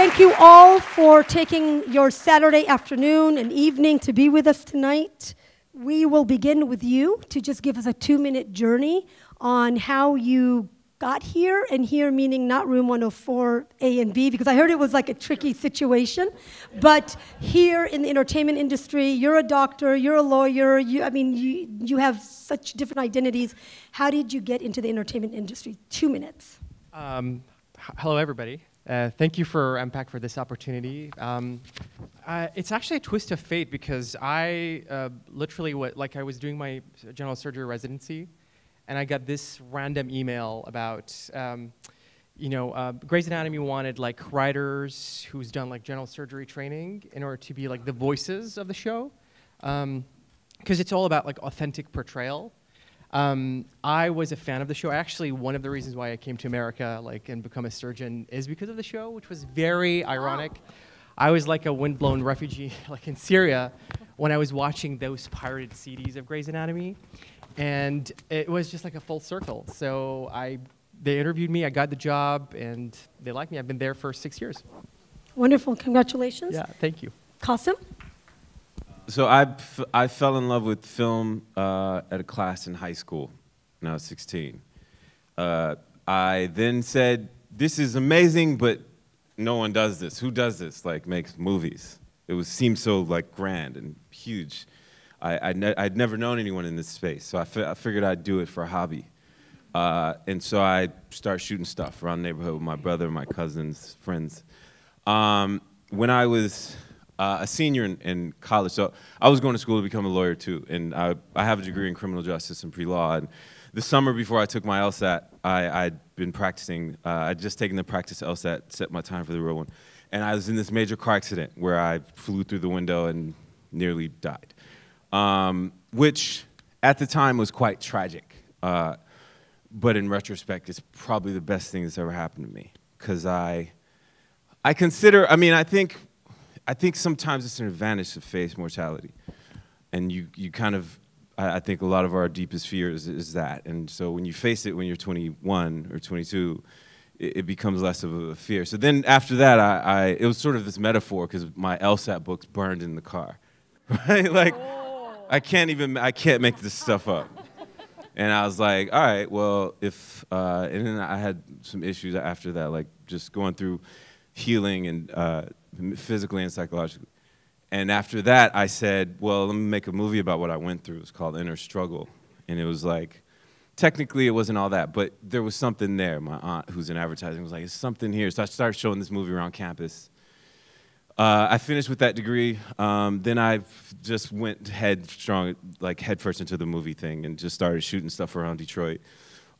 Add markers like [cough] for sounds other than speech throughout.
Thank you all for taking your Saturday afternoon and evening to be with us tonight. We will begin with you to just give us a two minute journey on how you got here, and here meaning not room 104 A and B, because I heard it was like a tricky situation. But here in the entertainment industry, you're a doctor, you're a lawyer, you, I mean, you, you have such different identities. How did you get into the entertainment industry? Two minutes. Um, hello, everybody. Uh, thank you for MPAC for this opportunity. Um, uh, it's actually a twist of fate because I uh, literally, what, like, I was doing my general surgery residency, and I got this random email about, um, you know, uh, Grey's Anatomy wanted like writers who's done like general surgery training in order to be like the voices of the show, because it's all about like authentic portrayal. Um, I was a fan of the show. Actually, one of the reasons why I came to America, like, and become a surgeon, is because of the show, which was very ironic. I was like a windblown refugee, [laughs] like in Syria, when I was watching those pirated CDs of Grey's Anatomy, and it was just like a full circle. So I, they interviewed me, I got the job, and they liked me. I've been there for six years. Wonderful. Congratulations. Yeah, thank you. Qasim? So I, I fell in love with film uh, at a class in high school when I was 16. Uh, I then said, "This is amazing, but no one does this. Who does this? Like makes movies? It was seemed so like grand and huge. I, I ne- I'd never known anyone in this space, so I, I figured I'd do it for a hobby. Uh, and so I start shooting stuff around the neighborhood with my brother, my cousins, friends. Um, when I was uh, a senior in, in college, so I was going to school to become a lawyer too, and I, I have a degree in criminal justice and pre-law. And the summer before I took my LSAT, I, I'd been practicing. Uh, I'd just taken the practice LSAT, set my time for the real one, and I was in this major car accident where I flew through the window and nearly died, um, which at the time was quite tragic. Uh, but in retrospect, it's probably the best thing that's ever happened to me because I, I consider. I mean, I think, I think sometimes it's an advantage to face mortality, and you you kind of. I, I think a lot of our deepest fears is that, and so when you face it when you're 21 or 22, it, it becomes less of a fear. So then after that, I, I it was sort of this metaphor because my LSAT books burned in the car, [laughs] right? Like, I can't even I can't make this stuff up. And I was like, all right, well, if, uh, and then I had some issues after that, like just going through healing and uh, physically and psychologically. And after that, I said, well, let me make a movie about what I went through. It was called Inner Struggle. And it was like, technically, it wasn't all that, but there was something there. My aunt, who's in advertising, was like, there's something here. So I started showing this movie around campus. Uh, I finished with that degree. Um, then I just went headstrong, like headfirst into the movie thing, and just started shooting stuff around Detroit.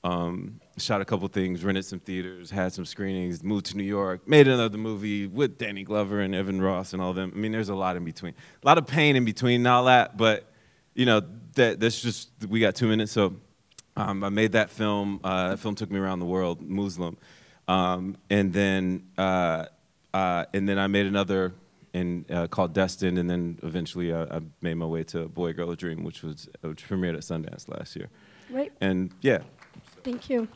Um, shot a couple things, rented some theaters, had some screenings, moved to New York, made another movie with Danny Glover and Evan Ross and all them. I mean, there's a lot in between, a lot of pain in between and all that. But you know, that that's just we got two minutes, so um, I made that film. Uh, that film took me around the world, Mooz-lum, um, and then. Uh, uh, and then I made another in, uh, called Destined, and then eventually uh, I made my way to Boy Girl a Dream, which was which premiered at Sundance last year. Right. And yeah, Thank you.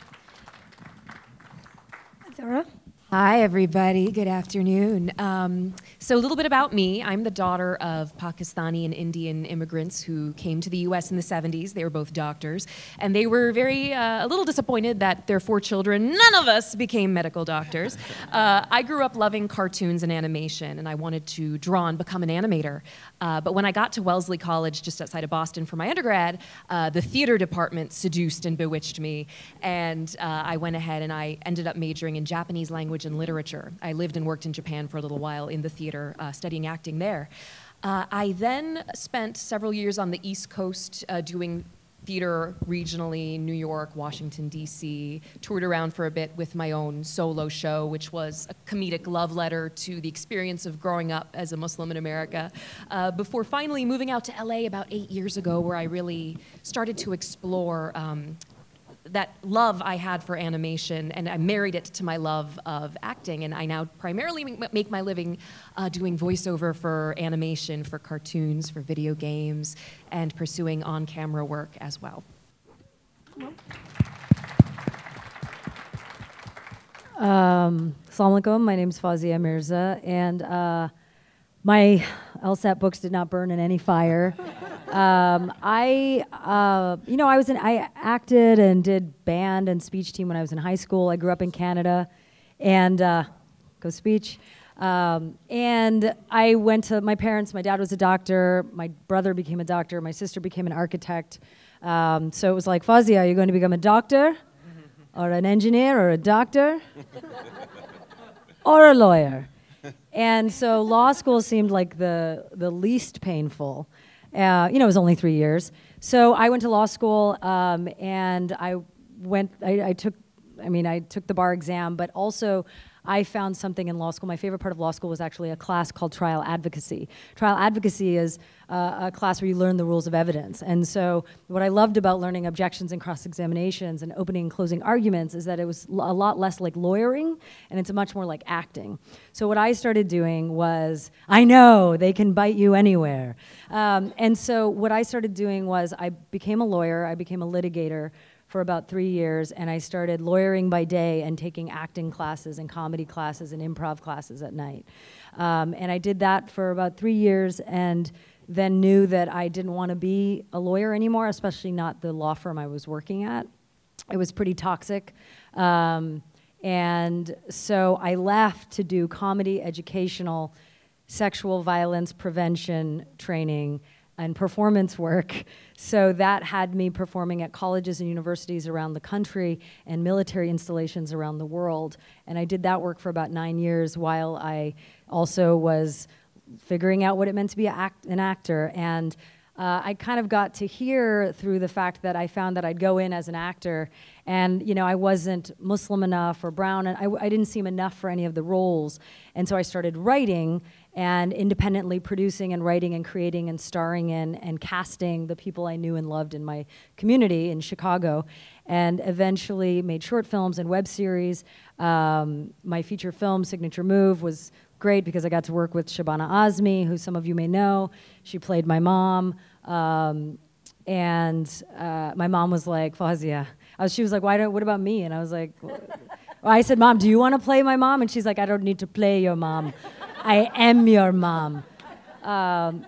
Zara? Hi, everybody. Good afternoon. Um, so, a little bit about me. I'm the daughter of Pakistani and Indian immigrants who came to the U.S. in the 70s. They were both doctors, and they were very uh, a little disappointed that their four children, none of us, became medical doctors. [laughs] Uh, I grew up loving cartoons and animation, and I wanted to draw and become an animator. Uh, but when I got to Wellesley College, just outside of Boston, for my undergrad, uh, the theater department seduced and bewitched me, and uh, I went ahead and I ended up majoring in Japanese language and literature. I lived and worked in Japan for a little while in the theater, uh, studying acting there. Uh, I then spent several years on the East Coast uh, doing theater regionally, New York, Washington, D.C., toured around for a bit with my own solo show, which was a comedic love letter to the experience of growing up as a Muslim in America, uh, before finally moving out to LA about eight years ago, where I really started to explore um, that love I had for animation, and I married it to my love of acting. And I now primarily make my living uh, doing voiceover for animation, for cartoons, for video games, and pursuing on camera work as well. Um, Assalamu alaikum. My name is Fawzia Mirza, and uh, my LSAT books did not burn in any fire. [laughs] um, I, uh, you know, I was in, I acted and did band and speech team when I was in high school. I grew up in Canada, and uh, go speech. Um, and I went to my parents. My dad was a doctor. My brother became a doctor. My sister became an architect. Um, so it was like, Fuzzy, are you going to become a doctor? [laughs] or an engineer or a doctor or a lawyer. [laughs] And so law school seemed like the, the least painful. Uh, you know, it was only three years. So I went to law school um, and I went, I, I took, I mean, I took the bar exam, but also I found something in law school. My favorite part of law school was actually a class called trial advocacy. Trial advocacy is uh, a class where you learn the rules of evidence. And so, what I loved about learning objections and cross examinations and opening and closing arguments is that it was a lot less like lawyering and it's much more like acting. So, what I started doing was I know they can bite you anywhere. Um, and so, what I started doing was I became a lawyer, I became a litigator for about three years, and I started lawyering by day and taking acting classes and comedy classes and improv classes at night. Um, and I did that for about three years, and then knew that I didn't want to be a lawyer anymore, especially not the law firm I was working at. It was pretty toxic. Um, and so I left to do comedy, educational, sexual violence prevention training and performance work. So that had me performing at colleges and universities around the country and military installations around the world. And I did that work for about nine years while I also was figuring out what it meant to be act, an actor. And uh, I kind of got to hear through the fact that I found that I'd go in as an actor and you know I wasn't Muslim enough or brown and I, I didn't seem enough for any of the roles and so I started writing and independently producing and writing and creating and starring in and casting the people I knew and loved in my community in Chicago, and eventually made short films and web series. Um, my feature film, Signature Move, was great because I got to work with Shabana Azmi, who some of you may know. She played my mom. Um, and uh, my mom was like, Fawzia. Was, she was like, Why don't, what about me? And I was like, [laughs] well, I said, Mom, do you want to play my mom? And she's like, I don't need to play your mom. I am your mom. Um,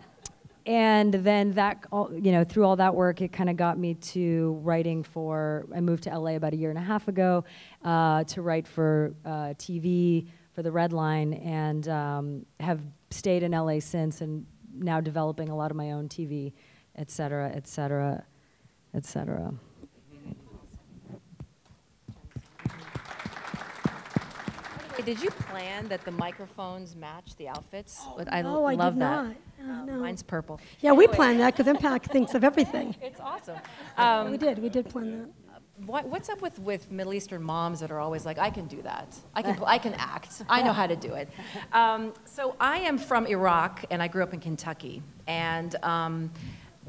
and then that, you know, through all that work, it kind of got me to writing for. I moved to LA about a year and a half ago uh, to write for uh, TV for the Red Line, and um, have stayed in LA since, and now developing a lot of my own TV, et cetera, et cetera, et cetera. Did you plan that the microphones match the outfits? Oh, I no, I love did that. not. Oh, no. Mine's purple. Yeah, we planned that because MPAC [laughs] thinks of everything. It's awesome. Um, we did. We did plan that. What, what's up with, with Middle Eastern moms that are always like, I can do that. I can, I can act. I know how to do it. [laughs] Um, so I am from Iraq, and I grew up in Kentucky. And um,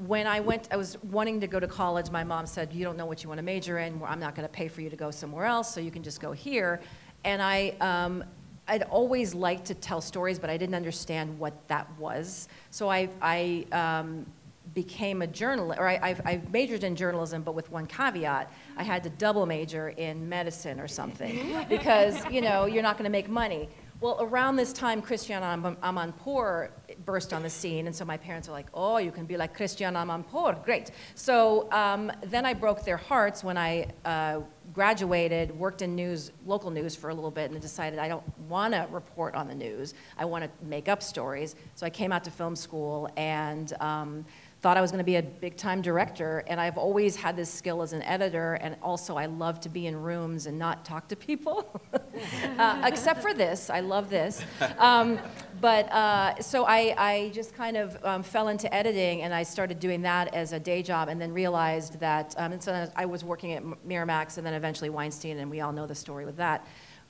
when I went, I was wanting to go to college. My mom said, "You don't know what you want to major in. I'm not going to pay for you to go somewhere else, so you can just go here." And I, um, I'd always liked to tell stories, but I didn't understand what that was. So I, I um, became a journalist, or I, I've, I've, majored in journalism, but with one caveat. I had to double major in medicine or something [laughs] because, you know, you're not going to make money. Well, around this time, Christiane Amanpour burst on the scene, and so my parents were like, oh, you can be like Christiane Amanpour, great. So um, then I broke their hearts when I uh, graduated, worked in news, local news for a little bit, and decided I don't want to report on the news. I want to make up stories. So I came out to film school and um, thought I was going to be a big time director. And I've always had this skill as an editor, and also I love to be in rooms and not talk to people, [laughs] uh, except for this. I love this. Um, but uh, so I, I, just kind of um, fell into editing, and I started doing that as a day job, and then realized that. Um, and so I was working at Miramax, and then eventually Weinstein, and we all know the story with that.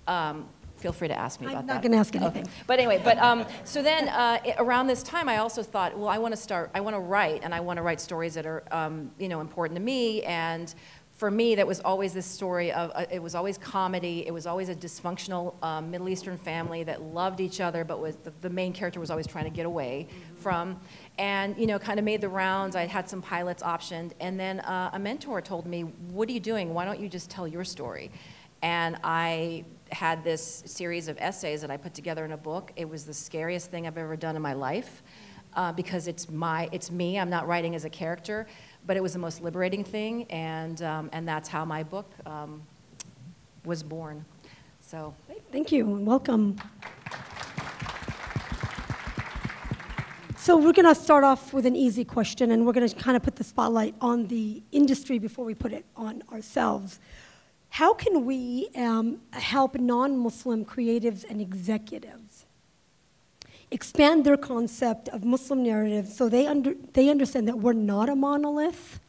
Um, feel free to ask me about that. I'm not going to ask anything. Okay. But anyway, but um, so then uh, around this time, I also thought, well, I want to start. I want to write, and I want to write stories that are, um, you know, important to me. And for me, that was always this story of. Uh, it was always comedy. It was always a dysfunctional um, Middle Eastern family that loved each other, but was the, the main character was always trying to get away mm-hmm. from. And you know, kind of made the rounds. I had some pilots optioned, and then uh, a mentor told me, "What are you doing? Why don't you just tell your story?" And I had this series of essays that I put together in a book. It was the scariest thing I've ever done in my life uh, because it's my, it's me. I'm not writing as a character, but it was the most liberating thing, and um, and that's how my book um, was born. So Thank you and welcome. So we're going to start off with an easy question, and we're going to kind of put the spotlight on the industry before we put it on ourselves. How can we um, help non-Muslim creatives and executives expand their concept of Muslim narrative so they, under, they understand that we're not a monolith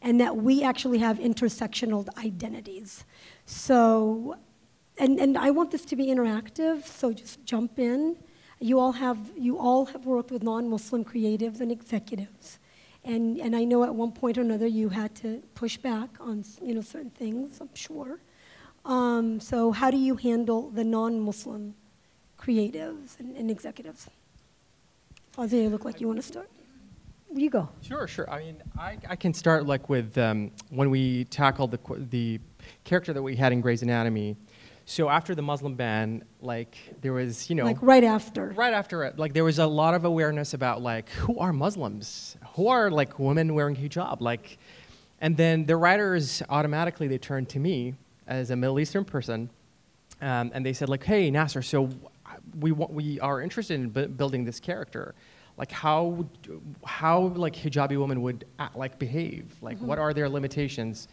and that we actually have intersectional identities? So, and, and I want this to be interactive, so just jump in. You all have, you all have worked with non-Muslim creatives and executives. And, and I know at one point or another you had to push back on you know, certain things, I'm sure. Um, so how do you handle the non-Muslim creatives and, and executives? Fawzia, you look like you want to start. You go. Sure, sure. I mean, I, I can start like with um, when we tackled the, the character that we had in Grey's Anatomy. So after the Muslim ban, like there was, you know, like right after. Right after it, like there was a lot of awareness about like who are Muslims, who are like women wearing hijab, like, and then the writers automatically they turned to me as a Middle Eastern person, um, and they said like, hey Nasser, so we want, we are interested in building this character, like how how like hijabi women would act, like behave, like mm-hmm. what are their limitations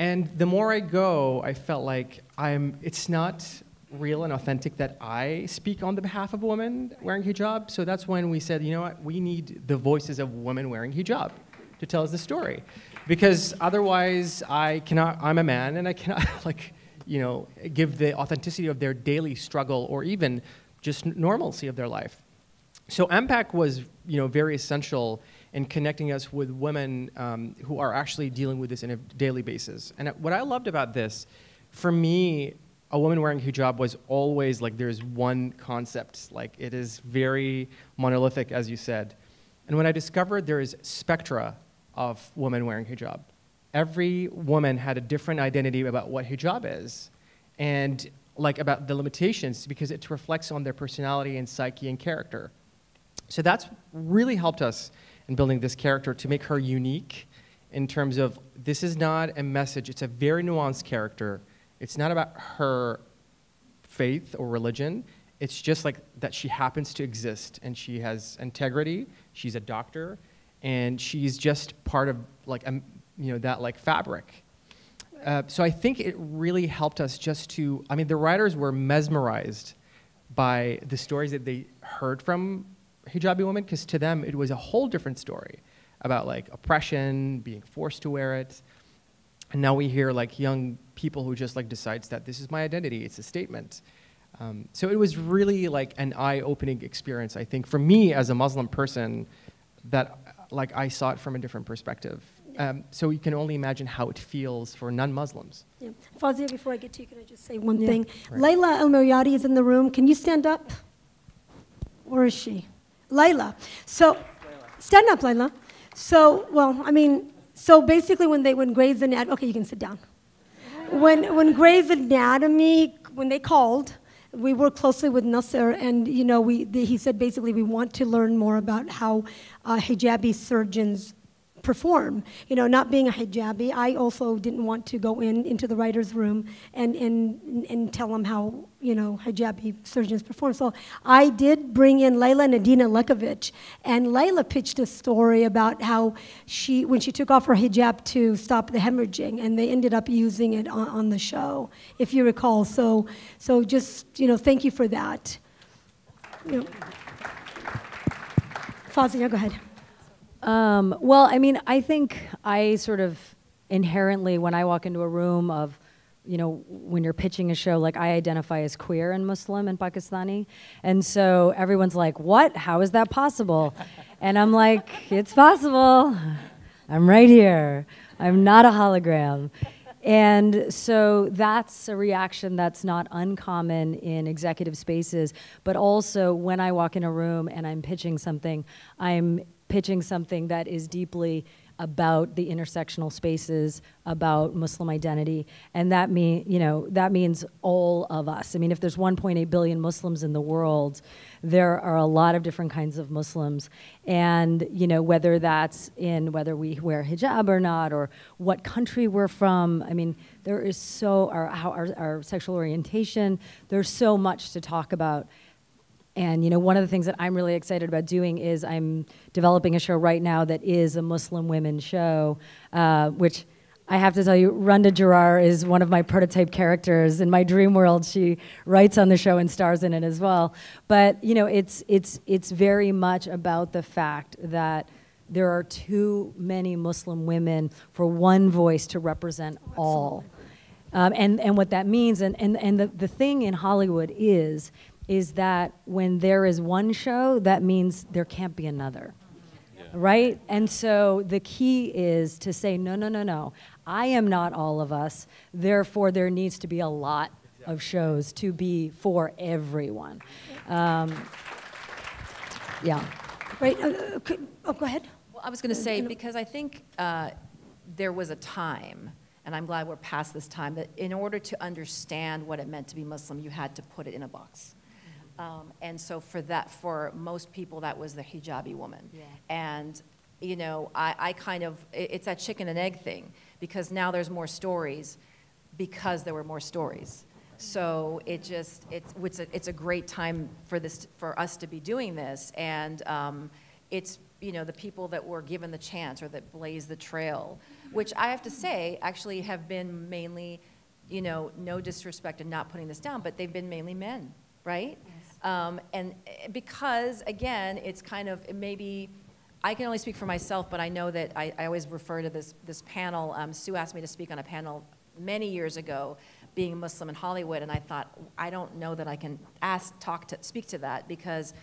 and the more I go, I felt like I'm, it's not real and authentic that I speak on the behalf of women wearing hijab. So that's when we said, you know what, we need the voices of women wearing hijab to tell us the story. Because otherwise, I cannot, I'm a man and I cannot, [laughs] like, you know, give the authenticity of their daily struggle or even just normalcy of their life. So MPAC was, you know, very essential and connecting us with women um, who are actually dealing with this on a daily basis. And what I loved about this, for me, a woman wearing hijab was always like there's one concept, like it is very monolithic, as you said. And when I discovered there is spectra of women wearing hijab, every woman had a different identity about what hijab is, and like about the limitations because it reflects on their personality and psyche and character. So that's really helped us in building this character to make her unique in terms of this is not a message, it's a very nuanced character. It's not about her faith or religion. It's just like that she happens to exist and she has integrity. She's a doctor and she's just part of like a, you know that like fabric. Uh, so I think it really helped us just to. I mean, the writers were mesmerized by the stories that they heard from hijabi women because to them it was a whole different story about like oppression, being forced to wear it. And now we hear like young people who just like decides that this is my identity, it's a statement. Um, so it was really like an eye-opening experience, I think, for me as a Muslim person, that like I saw it from a different perspective. Um, so you can only imagine how it feels for non-Muslims. Yeah. Fawzia, before I get to you, can I just say one yeah. thing? Right. Layla El Miryati is in the room. Can you stand up? Where is she? Layla. So, stand up, Layla. So, well, I mean, so basically when they, when Grey's Anatomy, okay, you can sit down. When, when Grey's Anatomy, when they called, we worked closely with Nasser, and you know, we, the, he said basically we want to learn more about how uh, hijabi surgeons perform. You know, not being a hijabi, I also didn't want to go in into the writer's room and, and, and tell them how, you know, hijabi surgeons perform. So I did bring in Layla Nadina Lekovich, and Layla pitched a story about how she, when she took off her hijab to stop the hemorrhaging, and they ended up using it on, on the show, if you recall. So, so just, you know, thank you for that. You know. Fawzia, go ahead. Um, well, I mean, I think I sort of inherently, when I walk into a room of, you know, when you're pitching a show, like I identify as queer and Muslim and Pakistani. And so everyone's like, what? How is that possible? [laughs] and I'm like, it's possible. I'm right here. I'm not a hologram. And so that's a reaction that's not uncommon in executive spaces, but also when I walk in a room and I'm pitching something, I'm pitching something that is deeply about the intersectional spaces, about Muslim identity, and that mean you know that means all of us. I mean, if there's 1.8 billion Muslims in the world, there are a lot of different kinds of Muslims, and you know whether that's in whether we wear hijab or not, or what country we're from. I mean, there is so our our, our sexual orientation. There's so much to talk about. And you know, one of the things that I'm really excited about doing is I'm developing a show right now that is a Muslim women show, uh, which I have to tell you, Randa Jarrar is one of my prototype characters in my dream world. She writes on the show and stars in it as well. But you know, it's it's it's very much about the fact that there are too many Muslim women for one voice to represent all. Um, and, and what that means, and, and, and the, the thing in Hollywood is is that when there is one show, that means there can't be another. Yeah. Right? And so the key is to say, no, no, no, no. I am not all of us. Therefore, there needs to be a lot of shows to be for everyone. Um, yeah. Right. Uh, uh oh, go ahead. Well, I was going to say, because I think uh, there was a time and I'm glad we're past this time, that in order to understand what it meant to be Muslim, you had to put it in a box. Um, and so for that, for most people, that was the hijabi woman. Yeah. And, you know, I, I kind of, it, it's that chicken and egg thing because now there's more stories because there were more stories. So it just, it's, it's, a, it's a great time for, this, for us to be doing this. And um, it's, you know, the people that were given the chance or that blazed the trail, which I have to say actually have been mainly, you know, no disrespect and not putting this down, but they've been mainly men, right? Um, and eh, because, again, it's kind of maybe, I can only speak for myself, but I know that I, I always refer to this, this panel. Um, Sue asked me to speak on a panel many years ago, being a Muslim in Hollywood, and I thought, I don't know that I can ask, talk to, speak to that because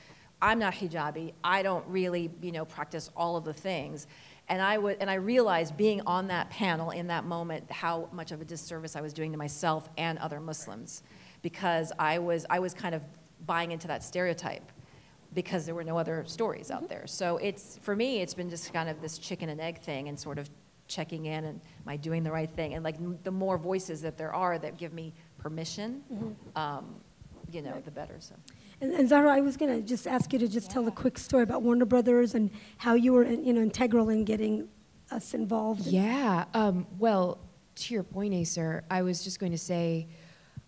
I'm not hijabi. I don't really, you know, practice all of the things. And I, would, and I realized being on that panel in that moment how much of a disservice I was doing to myself and other Muslims because I was, I was kind of buying into that stereotype because there were no other stories out mm-hmm. there. So it's for me, it's been just kind of this chicken and egg thing, and sort of checking in and am I doing the right thing? And like the more voices that there are that give me permission, mm-hmm. um, you know, the better. So. And, and Zahra, I was going to just ask you to just yeah. tell a quick story about Warner Brothers and how you were, you know, integral in getting us involved. Yeah. Um, well, to your point, Acer, I was just going to say,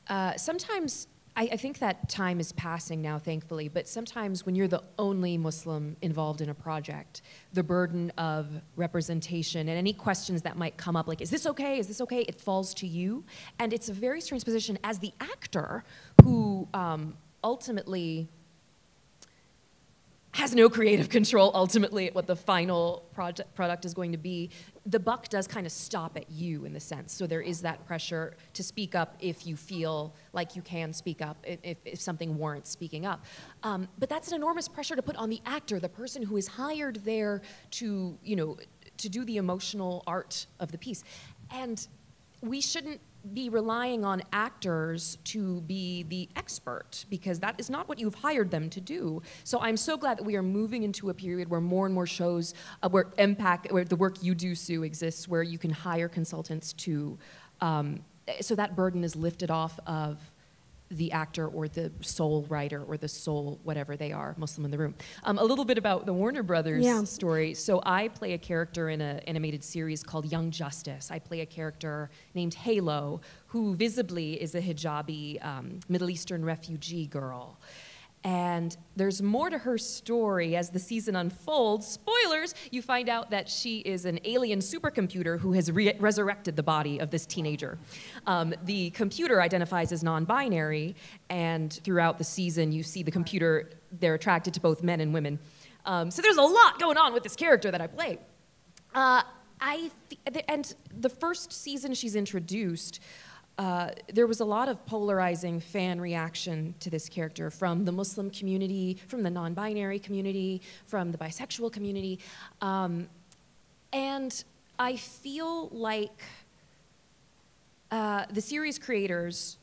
uh, sometimes I, I, think that time is passing now, thankfully, but sometimes when you're the only Muslim involved in a project, the burden of representation and any questions that might come up, like, is this okay? Is this okay? It falls to you. And it's a very strange position as the actor who um, ultimately has no creative control ultimately at what the final project, product is going to be. The buck does kind of stop at you in the sense. So there is that pressure to speak up if you feel like you can speak up, if, if something warrants speaking up. Um, but that's an enormous pressure to put on the actor, the person who is hired there to, you know, to do the emotional art of the piece. And we shouldn't be relying on actors to be the expert because that is not what you've hired them to do. So I'm so glad that we are moving into a period where more and more shows, uh, where MPAC, where the work you do, Sue, exists, where you can hire consultants to, um, so that burden is lifted off of the actor or the sole writer or the sole whatever they are, Muslim in the room. Um, a little bit about the Warner Brothers yeah. story. So I play a character in an animated series called Young Justice. I play a character named Halo, who visibly is a hijabi um, Middle Eastern refugee girl. And there's more to her story as the season unfolds. Spoilers, you find out that she is an alien supercomputer who has re resurrected the body of this teenager. Um, the computer identifies as non binary, and throughout the season, you see the computer, they're attracted to both men and women. Um, so there's a lot going on with this character that I play. Uh, I and the first season she's introduced, uh, there was a lot of polarizing fan reaction to this character from the Muslim community, from the non binary community, from the bisexual community. Um, and I feel like uh, the series creators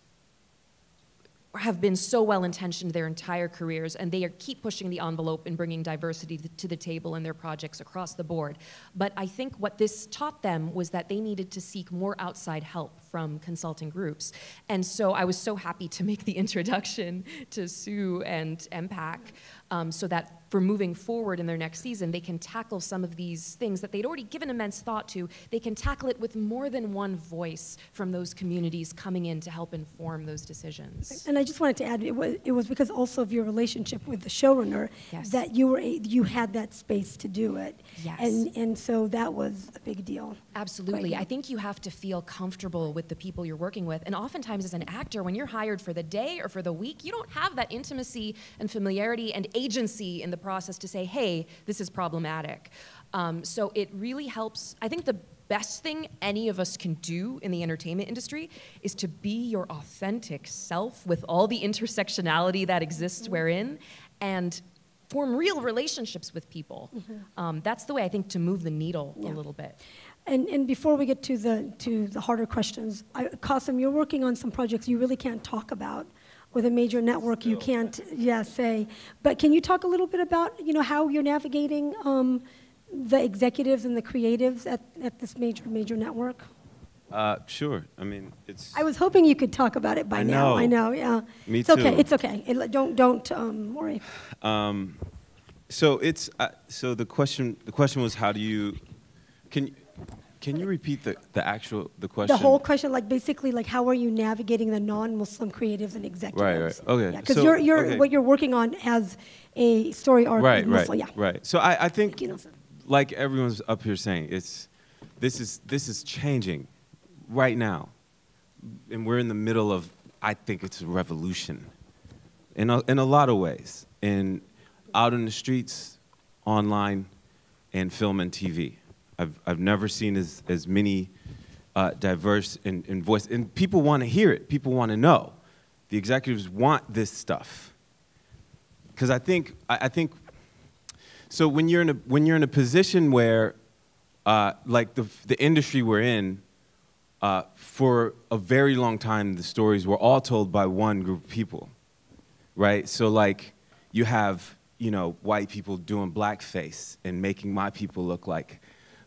have been so well intentioned their entire careers, and they keep pushing the envelope and bringing diversity to the table in their projects across the board. But I think what this taught them was that they needed to seek more outside help from consulting groups. And so I was so happy to make the introduction to Sue and MPAC um, so that for moving forward in their next season, they can tackle some of these things that they'd already given immense thought to. They can tackle it with more than one voice from those communities coming in to help inform those decisions. And I just wanted to add, it was, it was because also of your relationship with the showrunner Yes. that you were a, you had that space to do it. Yes. And and so that was a big deal. Absolutely. Right. I think you have to feel comfortable with the people you're working with. And oftentimes, as an actor, when you're hired for the day or for the week, you don't have that intimacy and familiarity and agency in the process to say, hey, this is problematic. Um, so it really helps. I think the best thing any of us can do in the entertainment industry is to be your authentic self with all the intersectionality that exists wherein and form real relationships with people. Um, that's the way I think to move the needle Yeah. a little bit. And, and before we get to the, to the harder questions, I, Qasim, you're working on some projects you really can't talk about. With a major network, you can't, yeah, say. But can you talk a little bit about, you know, how you're navigating um, the executives and the creatives at, at this major, major network? Uh, sure. I mean, it's. I was hoping you could talk about it by I now. I know. know, yeah. Me it's okay. It's okay. It, don't don't um, worry. Um, so it's uh, so the question the question was how do you can can you repeat the, the actual the question The whole question, like basically, like how are you navigating the non-Muslim creatives and executives? right. Right, okay. Because So- you're, you're okay. what you're working on has a story arc. right with right yeah. right so I, I think you, like everyone's up here saying it's this is this is changing right now and we're in the middle of I think it's a revolution in a, in a lot of ways in out in the streets online and film and TV I've, I've never seen as, as many uh, diverse in, in voice and people want to hear it. People want to know. The executives want this stuff. Because I think I, I think so when you're in a when you're in a position where uh, like the the industry we're in uh, for a very long time the stories were all told by one group of people right? So like you have you know white people doing blackface and making my people look like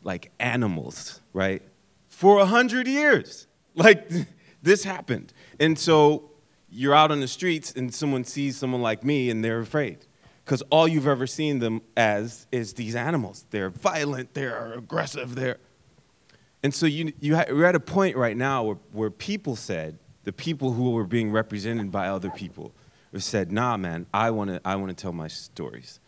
like animals right? For a hundred years. Like [laughs] this happened. And so you're out on the streets and someone sees someone like me and they're afraid. Because all you've ever seen them as is these animals. They're violent they're aggressive they're and so you, you ha- you're at a point right now where, where people said, the people who were being represented by other people, said, nah, man, I want to I wanna tell my stories.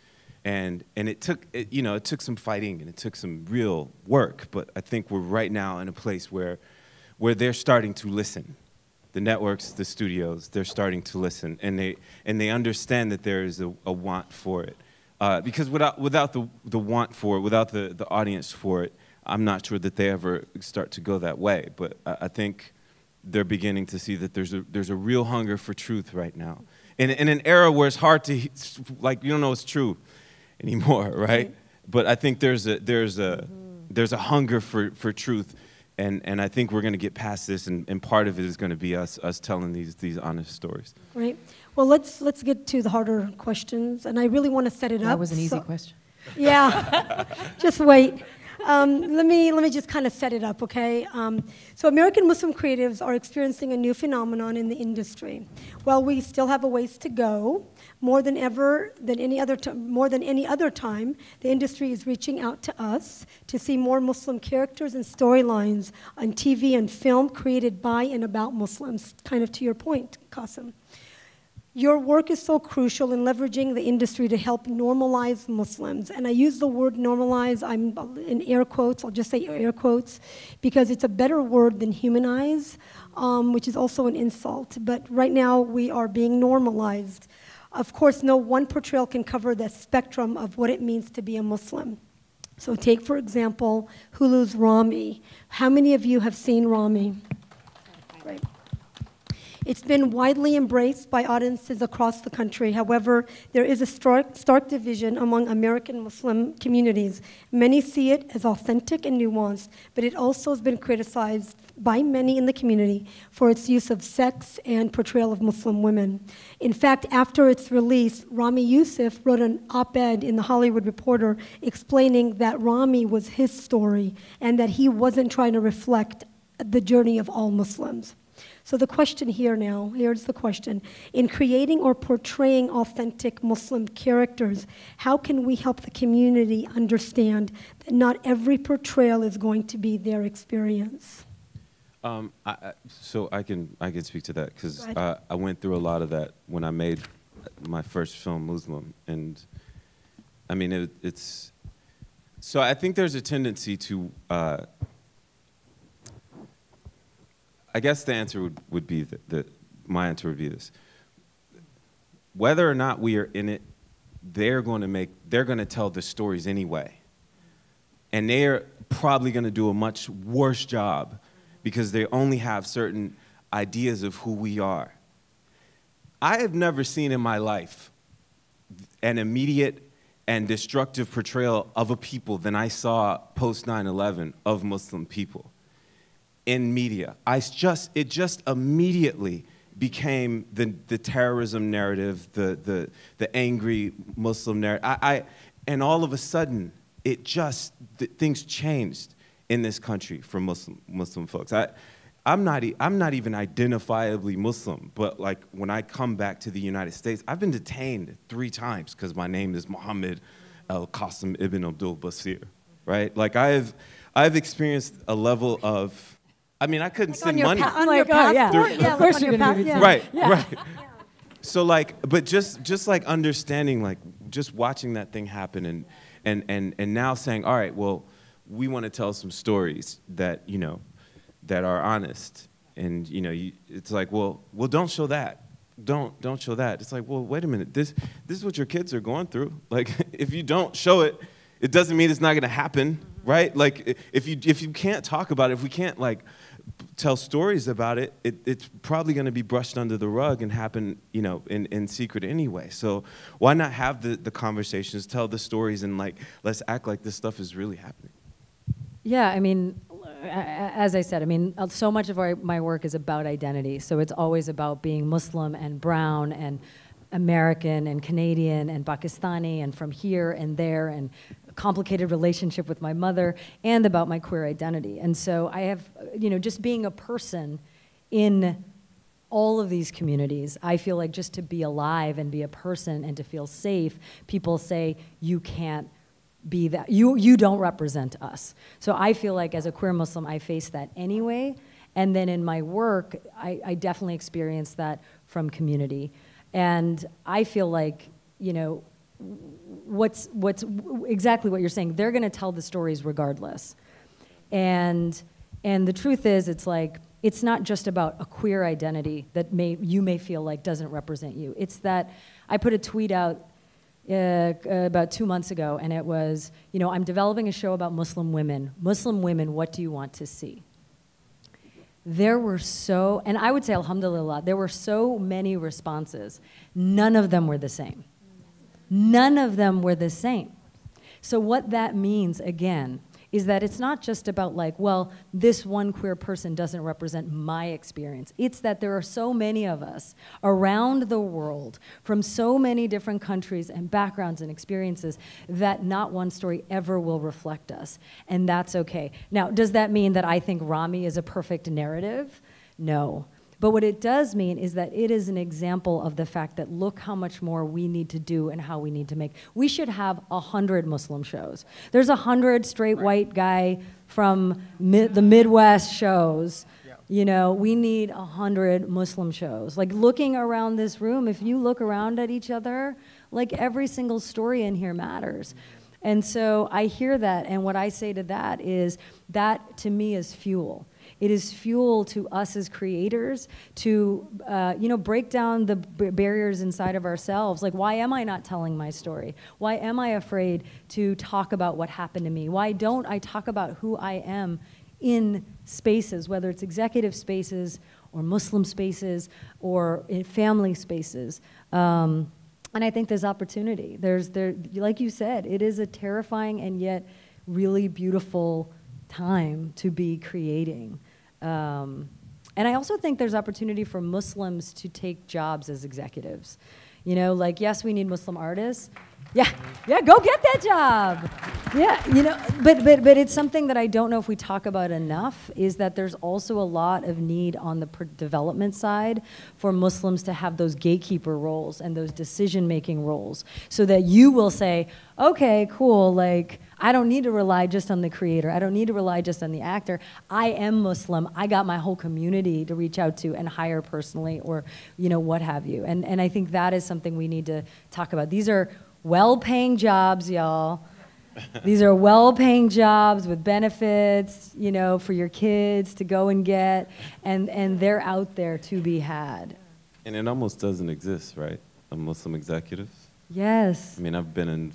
And, and it took, it, you know, it took some fighting and it took some real work, but I think we're right now in a place where, where they're starting to listen. The networks, the studios, they're starting to listen and they, and they understand that there is a, a want for it. Uh, because without, without the, the want for it, without the, the audience for it, I'm not sure that they ever start to go that way. But I, I think they're beginning to see that there's a, there's a real hunger for truth right now. In, in an era where it's hard to, like, you don't know what's true anymore, [laughs] right? Mm-hmm. But I think there's a, there's a, mm-hmm. there's a hunger for, for truth. And, and I think we're going to get past this, and, and part of it is going to be us, us telling these, these honest stories. Right. Well, let's let's get to the harder questions, and I really want to set it up. That was an easy so- question. Yeah, [laughs] [laughs] just wait. Um, let me let me just kind of set it up, okay? Um, so American Muslim creatives are experiencing a new phenomenon in the industry. While we still have a ways to go, more than ever than any other more than any other time, the industry is reaching out to us to see more Muslim characters and storylines on TV and film created by and about Muslims. Kind of to your point, Qasim. Your work is so crucial in leveraging the industry to help normalize Muslims. And I use the word normalize, I'm in air quotes, I'll just say air quotes, because it's a better word than humanize, um, which is also an insult. But right now, we are being normalized. Of course, no one portrayal can cover the spectrum of what it means to be a Muslim. So, take, for example, Hulu's Ramy. How many of you have seen Ramy? It's been widely embraced by audiences across the country. However, there is a stark, stark division among American Muslim communities. Many see it as authentic and nuanced, but it also has been criticized by many in the community for its use of sex and portrayal of Muslim women. In fact, after its release, Ramy Youssef wrote an op ed in The Hollywood Reporter explaining that Ramy was his story and that he wasn't trying to reflect the journey of all Muslims. So the question here now, here's the question. In creating or portraying authentic Mooz-lum characters, how can we help the community understand that not every portrayal is going to be their experience? Um, I, so I can I can speak to that because. I, I went through a lot of that when I made my first film Muslim, and I mean it, it's so I think there's a tendency to uh, I guess the answer would, would be that, my answer would be this. Whether or not we are in it they're going to make they're going to tell the stories anyway. And they're probably going to do a much worse job because they only have certain ideas of who we are. I have never seen in my life an immediate and destructive portrayal of a people than I saw post 9 11 of Muslim people in media. I just, it just immediately became the, the terrorism narrative, the, the, the angry Muslim narrative. I, I, and all of a sudden, it just, th- things changed in this country for Muslim, Muslim folks. I, I'm, not, e- I'm not even identifiably Muslim, but like when I come back to the United States, I've been detained three times because my name is Muhammad Al Qasim ibn Abdul Basir, right? Like I've, I've experienced a level of, I mean, I couldn't on send your, money. pa- on Like, your oh, yeah. passport? Of Yeah, course you're gonna pa- give yeah. right Yeah. right so like but just just like understanding like just watching that thing happen and and and and now saying all right well we want to tell some stories that you know that are honest and you know you, it's like well well don't show that don't don't show that it's like well wait a minute this this is what your kids are going through [laughs] like if you don't show it it doesn't mean it's not going to happen right like if you if you can't talk about it if we can't like tell stories about it, it it's probably going to be brushed under the rug and happen, you know, in, in secret anyway. So why not have the, the conversations, tell the stories, and like let's act like this stuff is really happening. Yeah, I mean, as I said, I mean, uh, so much of our, my work is about identity. So it's always about being Muslim and brown and American and Canadian and Pakistani and from here and there and complicated relationship with my mother and about my queer identity. And so I have, you know, just being a person in all of these communities, I feel like just to be alive and be a person and to feel safe, people say you can't be that. You, you don't represent us. So I feel like as a queer Muslim, I face that anyway. And then in my work, I, I definitely experience that from community. And I feel like, you know, what's, what's exactly what you're saying. They're going to tell the stories regardless. And, and the truth is, it's like, it's not just about a queer identity that may, you may feel like doesn't represent you. It's that I put a tweet out uh, about two months ago, and it was, you know, I'm developing a show about Muslim women. Muslim women, what do you want to see? There were so, and I would say, alhamdulillah, there were so many responses. None of them were the same. None of them were the same. So, what that means, again, is that it's not just about like, well, this one queer person doesn't represent my experience. It's that there are so many of us around the world from so many different countries and backgrounds and experiences that not one story ever will reflect us. And that's okay. Now, does that mean that I think Ramy is a perfect narrative? No. But what it does mean is that it is an example of the fact that look how much more we need to do and how we need to make. We should have a hundred Muslim shows. There's a hundred straight white guy from mi- the Midwest shows. You know, we need a hundred Muslim shows. Like looking around this room, if you look around at each other, like every single story in here matters. And so I hear that, and what I say to that is that to me is fuel. It is fuel to us as creators to, uh, you know, break down the barriers inside of ourselves. Like, why am I not telling my story? Why am I afraid to talk about what happened to me? Why don't I talk about who I am in spaces, whether it's executive spaces or Muslim spaces or in family spaces. Um, and I think there's opportunity. There's there, like you said, it is a terrifying and yet really beautiful time to be creating. Um, and I also think there's opportunity for Muslims to take jobs as executives. You know, like, yes, we need Muslim artists. Yeah, yeah, go get that job. Yeah, you know, but, but, but it's something that I don't know if we talk about enough is that there's also a lot of need on the development side for Muslims to have those gatekeeper roles and those decision making roles so that you will say, okay, cool, like, I don't need to rely just on the creator. I don't need to rely just on the actor. I am Muslim. I got my whole community to reach out to and hire personally or, you know, what have you. And, and I think that is something we need to talk about. These are well paying jobs, y'all. These are well paying jobs with benefits, you know, for your kids to go and get, and, and they're out there to be had. And it almost doesn't exist, right? A Muslim executive? Yes. I mean, I've been in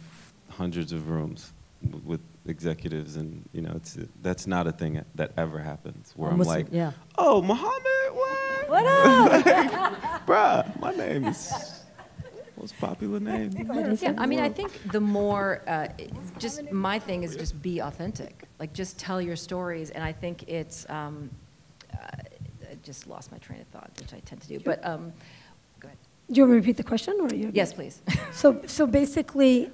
hundreds of rooms with executives, and you know, it's that's not a thing that ever happens. Where I'm like, yeah. oh, Muhammad, what? What up? [laughs] Bruh, my name is most popular name. [laughs] Yeah, I mean, I think the more, uh, just my thing is just be authentic. Like, just tell your stories, and I think it's. Um, uh, I just lost my train of thought, which I tend to do. But um, go ahead. Do you want me to repeat the question, or are you? Yes, please. [laughs] So, so basically,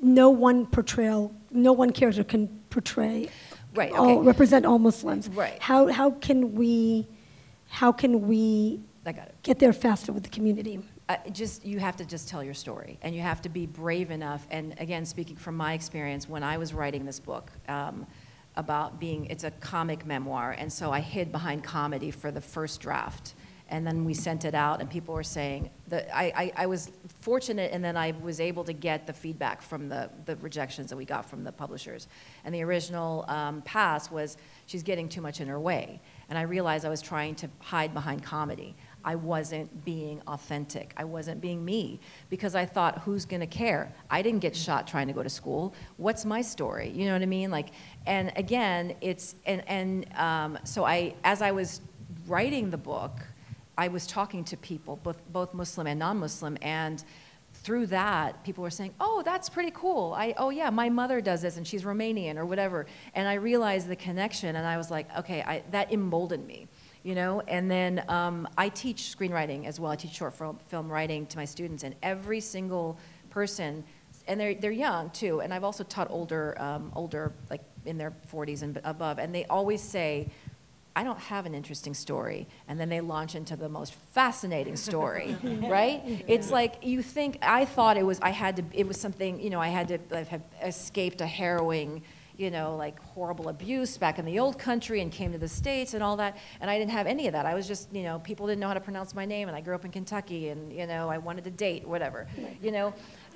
no one portrayal, no one character can portray, Right, all, represent all Muslims. Right. How how can we, how can we I got it. get there faster with the community? Just you have to just tell your story and you have to be brave enough and again speaking from my experience when i was writing this book um, about being it's a comic memoir and so i hid behind comedy for the first draft and then we sent it out and people were saying that I, I, I was fortunate and then i was able to get the feedback from the, the rejections that we got from the publishers. And the original um, pass was she's getting too much in her way. And i realized i was trying to hide behind comedy I wasn't being authentic. I wasn't being me because I thought, who's going to care? I didn't get shot trying to go to school. What's my story? You know what I mean? Like, and again, it's and and um, so I, as I was writing the book, I was talking to people, both both Muslim and non-Muslim, and through that, people were saying, "Oh, that's pretty cool. I, oh yeah, my mother does this, and she's Romanian or whatever." And I realized the connection, and I was like, "Okay, I, that emboldened me." You know and then um, i teach screenwriting as well i teach short film, film writing to my students and every single person and they're, they're young too and i've also taught older um, older like in their 40s and above and they always say I don't have an interesting story. And then they launch into the most fascinating story, [laughs] right? It's like you think, I thought it was, I had to, it was something, you know, I had to have escaped a harrowing you know, like horrible abuse back in the old country and came to the States and all that. And I didn't have any of that. I was just, you know, people didn't know how to pronounce my name and I grew up in Kentucky and, you know, I wanted to date, whatever, you know.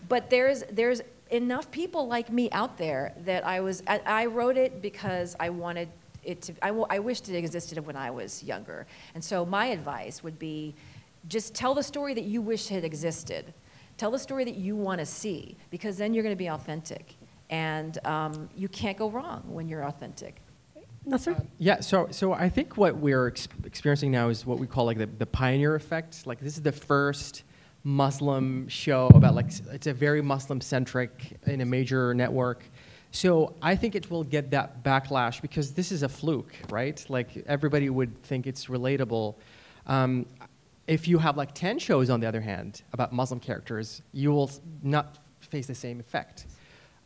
But there's, there's enough people like me out there that I was, I, I wrote it because I wanted it to, I, I wished it existed when I was younger. And so my advice would be just tell the story that you wish had existed. Tell the story that you want to see because then you're going to be authentic and um, you can't go wrong when you're authentic. Nasser? Uh, yeah, so so I think what we're ex- experiencing now is what we call like the, the pioneer effect. Like this is the first Muslim show about like it's a very Muslim centric in a major network. So I think it will get that backlash because this is a fluke, right? Like everybody would think it's relatable. Um, if you have like 10 shows on the other hand about Muslim characters, you will not face the same effect.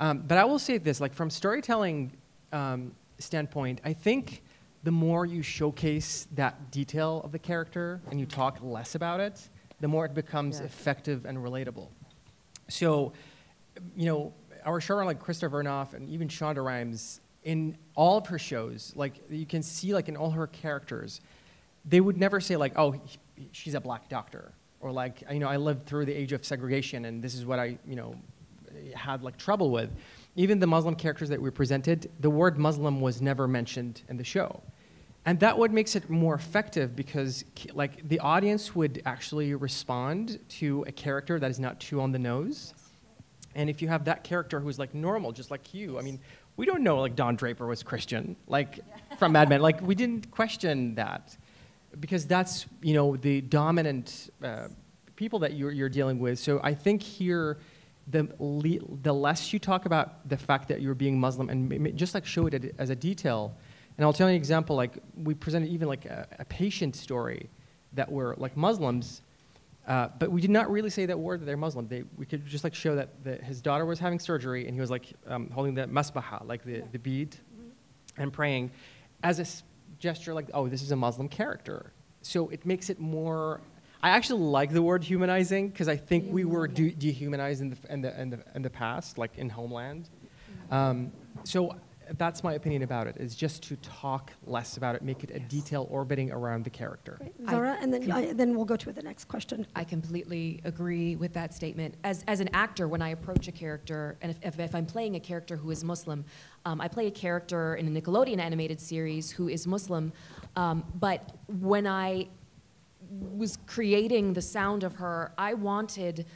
Um, but I will say this, like from storytelling um, standpoint, I think the more you showcase that detail of the character and you talk less about it, the more it becomes yeah. effective and relatable. So, you know, our showrunner like Krista Vernoff and even Shonda Rhimes, in all of her shows, like you can see like in all her characters, they would never say like, oh, she's a black doctor, or like, you know, I lived through the age of segregation and this is what I, you know, had like trouble with. Even the Muslim characters that we presented, the word Muslim was never mentioned in the show. And that what makes it more effective because like the audience would actually respond to a character that is not too on the nose. And if you have that character who's like normal, just like you, I mean, we don't know like Don Draper was Christian, like from Mad Men. Like we didn't question that because that's you know the dominant uh, people that you're, you're dealing with. So I think here, the le- the less you talk about the fact that you're being Muslim and just like show it as a detail. And I'll tell you an example. Like we presented even like a, a patient story that were like Muslims. Uh, but we did not really say that word that they're Muslim. They, we could just like show that the, his daughter was having surgery and he was like um, holding the masbaha, like the, the bead, and praying as a s- gesture like, oh, this is a Muslim character. So it makes it more. I actually like the word humanizing because I think we were de- dehumanized in the, in, the, in, the, in the past, like in Homeland. Um, so that's my opinion about it, is just to talk less about it, make it a detail orbiting around the character. Great. I and then, I, then we'll go to the next question. I completely agree with that statement. As, as an actor, when I approach a character, and if, if, if I'm playing a character who is Muslim, um, I play a character in a Nickelodeon animated series who is Muslim, um, but when I was creating the sound of her, I wanted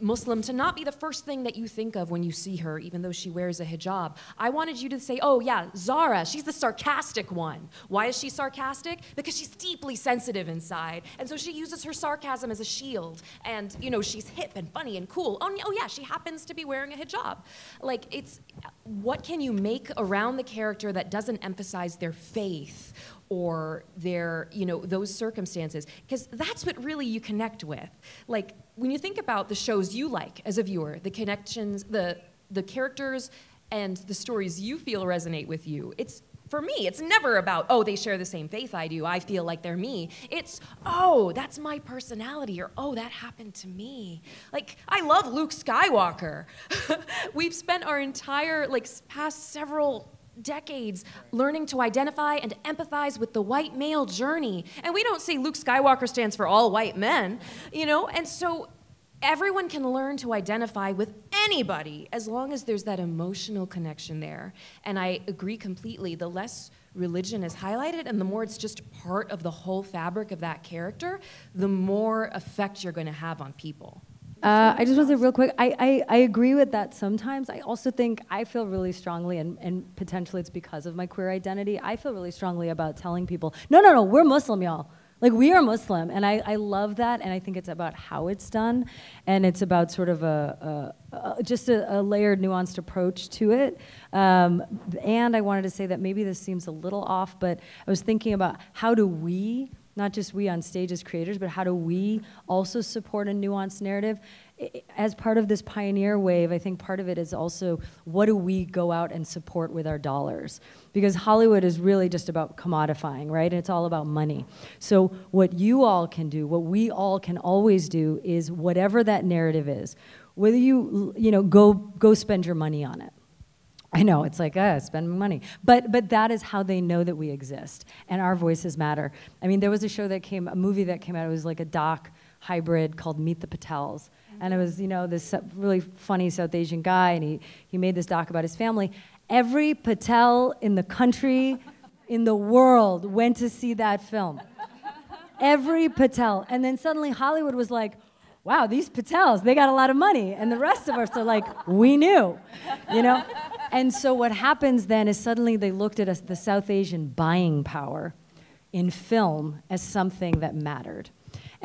Muslim to not be the first thing that you think of when you see her, even though she wears a hijab. I wanted you to say, oh, yeah, Zara, she's the sarcastic one. Why is she sarcastic? Because she's deeply sensitive inside. And so she uses her sarcasm as a shield. And, you know, she's hip and funny and cool. Oh, oh yeah, she happens to be wearing a hijab. Like, it's what can you make around the character that doesn't emphasize their faith or their you know those circumstances? Because that's what really you connect with. Like when you think about the shows you like as a viewer the connections the the characters and the stories you feel resonate with you it's for me it's never about oh they share the same faith i do i feel like they're me it's oh that's my personality or oh that happened to me like i love luke skywalker [laughs] we've spent our entire like past several decades learning to identify and empathize with the white male journey. And we don't say Luke Skywalker stands for all white men, you know? And so everyone can learn to identify with anybody as long as there's that emotional connection there. And I agree completely. The less religion is highlighted and the more it's just part of the whole fabric of that character, the more effect you're going to have on people. Uh, I just want to say real quick, I, I, I agree with that sometimes. I also think I feel really strongly, and, and potentially it's because of my queer identity, I feel really strongly about telling people, no, no, no, we're Muslim, y'all. Like, we are Muslim. And I, I love that, and I think it's about how it's done, and it's about sort of a, a, a just a, a layered, nuanced approach to it. Um, and I wanted to say that maybe this seems a little off, but I was thinking about how do we not just we on stage as creators, but how do we also support a nuanced narrative? As part of this pioneer wave, I think part of it is also what do we go out and support with our dollars? Because Hollywood is really just about commodifying, right? And it's all about money. So, what you all can do, what we all can always do, is whatever that narrative is, whether you, you know, go, go spend your money on it. I know it's like uh, spending money, but but that is how they know that we exist and our voices matter. I mean, there was a show that came, a movie that came out. It was like a doc hybrid called Meet the Patels, and it was you know this uh, really funny South Asian guy, and he he made this doc about his family. Every Patel in the country, in the world, went to see that film. Every Patel, and then suddenly Hollywood was like. Wow, these Patels, they got a lot of money. And the rest of us are like, we knew, you know? And so what happens then is suddenly they looked at us, the South Asian buying power in film as something that mattered.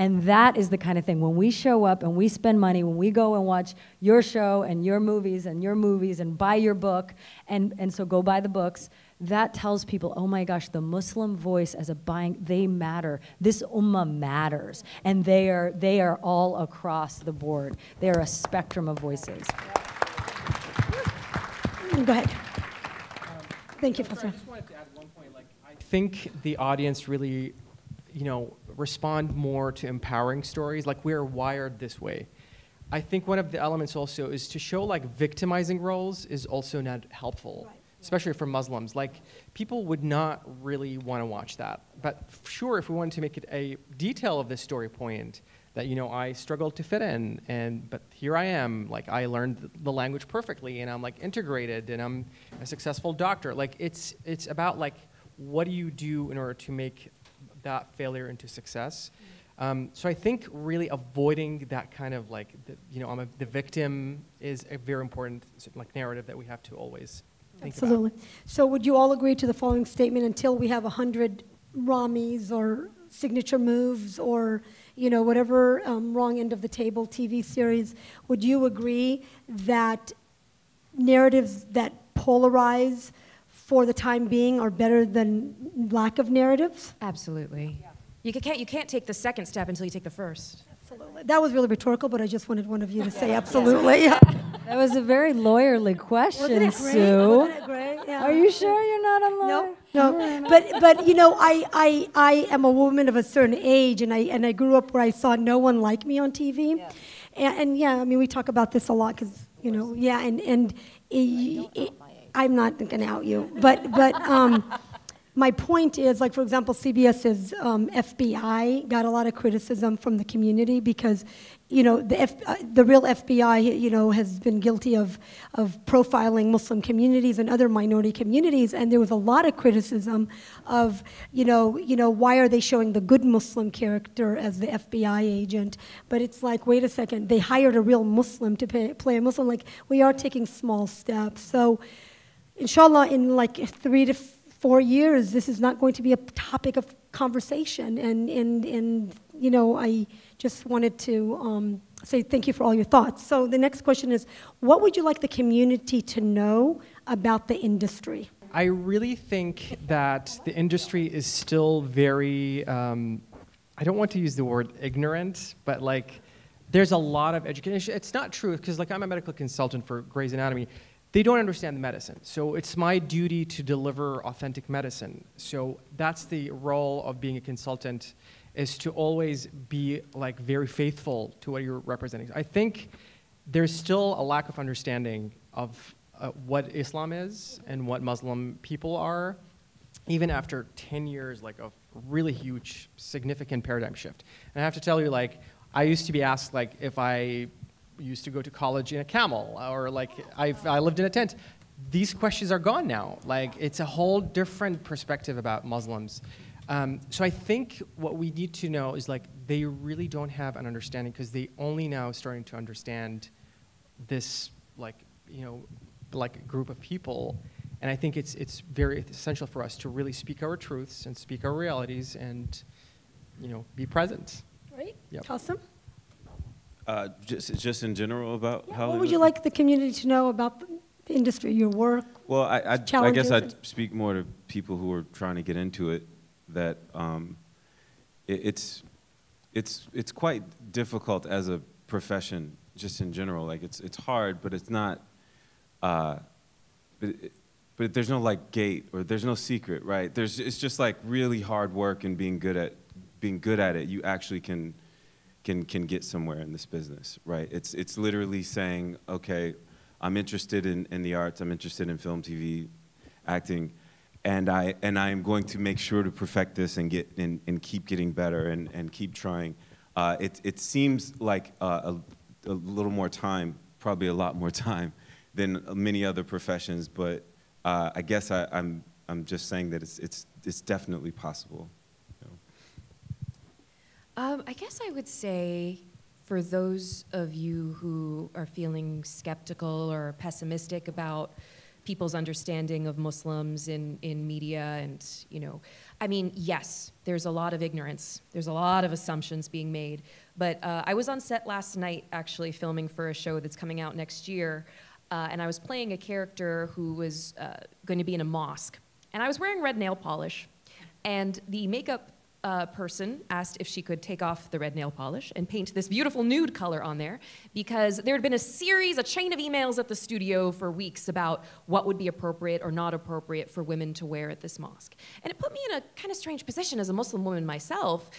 And that is the kind of thing when we show up and we spend money, when we go and watch your show and your movies and your movies and buy your book, and, and so go buy the books, that tells people, oh my gosh, the Muslim voice as a buying, they matter. This ummah matters. And they are, they are all across the board. They are a spectrum of voices. Go ahead. Thank you, Fatma. I just wanted to add one point. Like, I think the audience really, you know, respond more to empowering stories. Like, we're wired this way. I think one of the elements also is to show like victimizing roles is also not helpful, especially for Muslims. Like, people would not really want to watch that. But sure, if we wanted to make it a detail of this story point, that you know I struggled to fit in, and but here I am. Like I learned the language perfectly, and I'm like integrated, and I'm a successful doctor. Like it's it's about like what do you do in order to make that failure into success. Um, so I think really avoiding that kind of like the, you know I'm a, the victim is a very important like narrative that we have to always think about. Absolutely. So would you all agree to the following statement until we have 100 Ramys or signature moves or, you know, whatever um, wrong end of the table TV series, would you agree that narratives that polarize for the time being are better than lack of narratives? Absolutely. You can't, you can't take the second step until you take the first. Absolutely. That was really rhetorical, but I just wanted one of you to say absolutely. [laughs] That was a very lawyerly question, Wasn't it great? Sue. Wasn't it great? Yeah. Are you sure you're not a lawyer? No, no, but but you know, I, I I am a woman of a certain age, and I and I grew up where I saw no one like me on TV, And, and yeah, I mean we talk about this a lot because you know, yeah, and and i i I'm not going to out you, but but um, my point is, like for example, CBS's um, FBI got a lot of criticism from the community because, you know, the F, uh, the real FBI, you know, has been guilty of of profiling Muslim communities and other minority communities, and there was a lot of criticism of, you know, you know, why are they showing the good Muslim character as the FBI agent? But it's like, wait a second, they hired a real Muslim to pay, play a Muslim. Like we are taking small steps, so inshallah, in like three to four years, this is not going to be a topic of conversation. And, and, and you know, I just wanted to um, say thank you for all your thoughts. So the next question is, what would you like the community to know about the industry? I really think that the industry is still very, um, I don't want to use the word ignorant, but like there's a lot of education. It's not true because like I'm a medical consultant for Grey's Anatomy. They don't understand the medicine. So it's my duty to deliver authentic medicine. So that's the role of being a consultant is to always be like very faithful to what you're representing. I think there's still a lack of understanding of uh, what Islam is and what Muslim people are, even after 10 years like of really huge, significant paradigm shift. And I have to tell you, like, I used to be asked like if I used to go to college in a camel or like I've, I lived in a tent. These questions are gone now. Like it's a whole different perspective about Muslims. Um, so I think what we need to know is like they really don't have an understanding because they only now starting to understand this like you know like group of people. And I think it's it's very essential for us to really speak our truths and speak our realities and you know be present. Right? Yep. Awesome. Uh, just, just in general about Yeah, Hollywood? what would you like the community to know about the industry, your work? Well, I, I, I guess I'd speak more to people who are trying to get into it. That um, it, it's, it's, it's quite difficult as a profession, just in general. Like it's, it's hard, but it's not. Uh, but, it, but there's no like gate or there's no secret, right? There's, it's just like really hard work and being good at, being good at it. You actually can, can, can get somewhere in this business, right? It's, it's literally saying, okay, I'm interested in, in the arts, I'm interested in film, TV, acting, and I, and I am going to make sure to perfect this and, get, and, and keep getting better and, and keep trying. Uh, it, it seems like uh, a, a little more time, probably a lot more [laughs] time than many other professions, but uh, I guess I, I'm, I'm just saying that it's, it's, it's definitely possible. Um, I guess I would say for those of you who are feeling skeptical or pessimistic about people's understanding of Muslims in, in media and, you know, I mean, yes, there's a lot of ignorance. There's a lot of assumptions being made. But uh, I was on set last night actually filming for a show that's coming out next year. Uh, and I was playing a character who was uh, going to be in a mosque. And I was wearing red nail polish. And the makeup uh, person asked if she could take off the red nail polish and paint this beautiful nude color on there because there had been a series, a chain of emails at the studio for weeks about what would be appropriate or not appropriate for women to wear at this mosque. And it put me in a kind of strange position as a Muslim woman myself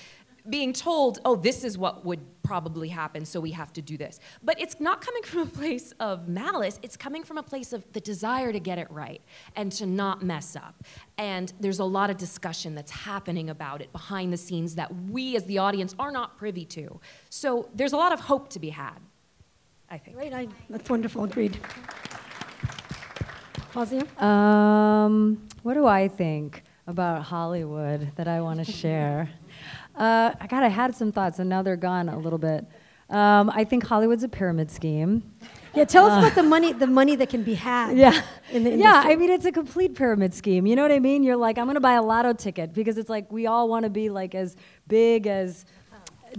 being told, oh, this is what would probably happen, so we have to do this. But it's not coming [laughs] from a place of malice, it's coming from a place of the desire to get it right and to not mess up. And there's a lot of discussion that's happening about it behind the scenes that we as the audience are not privy to. So there's a lot of hope to be had, I think. Right, I, that's wonderful, agreed. Fawzia? Um, what do I think about Hollywood that I want to share? [laughs] Uh, God, I had some thoughts, and now they're gone a little bit. Um, I think Hollywood's a pyramid scheme. Yeah, tell us about the money, the money that can be had. Yeah. Yeah. I mean, it's a complete pyramid scheme. You know what I mean? You're like, I'm going to buy a lotto ticket because it's like we all want to be like as big as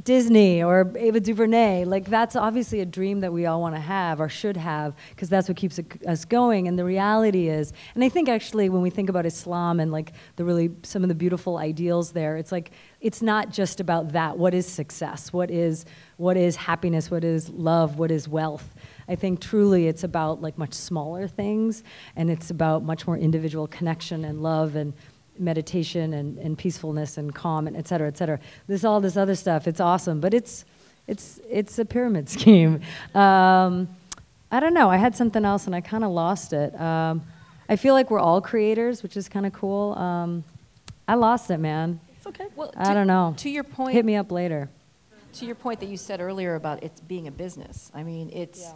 Disney or Ava DuVernay. Like, that's obviously a dream that we all want to have or should have because that's what keeps us going. And the reality is, and I think actually when we think about Islam and like the really, some of the beautiful ideals there, it's like, it's not just about that. What is success? What is, what is happiness? What is love? What is wealth? I think truly it's about like much smaller things and it's about much more individual connection and love and meditation and, and peacefulness and calm and et cetera, et cetera. This all this other stuff, it's awesome, but it's it's it's a pyramid [laughs] scheme. Um, I don't know. I had something else and I kind of lost it. Um, I feel like we're all creators, which is kind of cool. Um, I lost it, man. It's okay. Well, I to- don't know. To your point, Hit me up later. to your point that you said earlier about it being a business. I mean, it's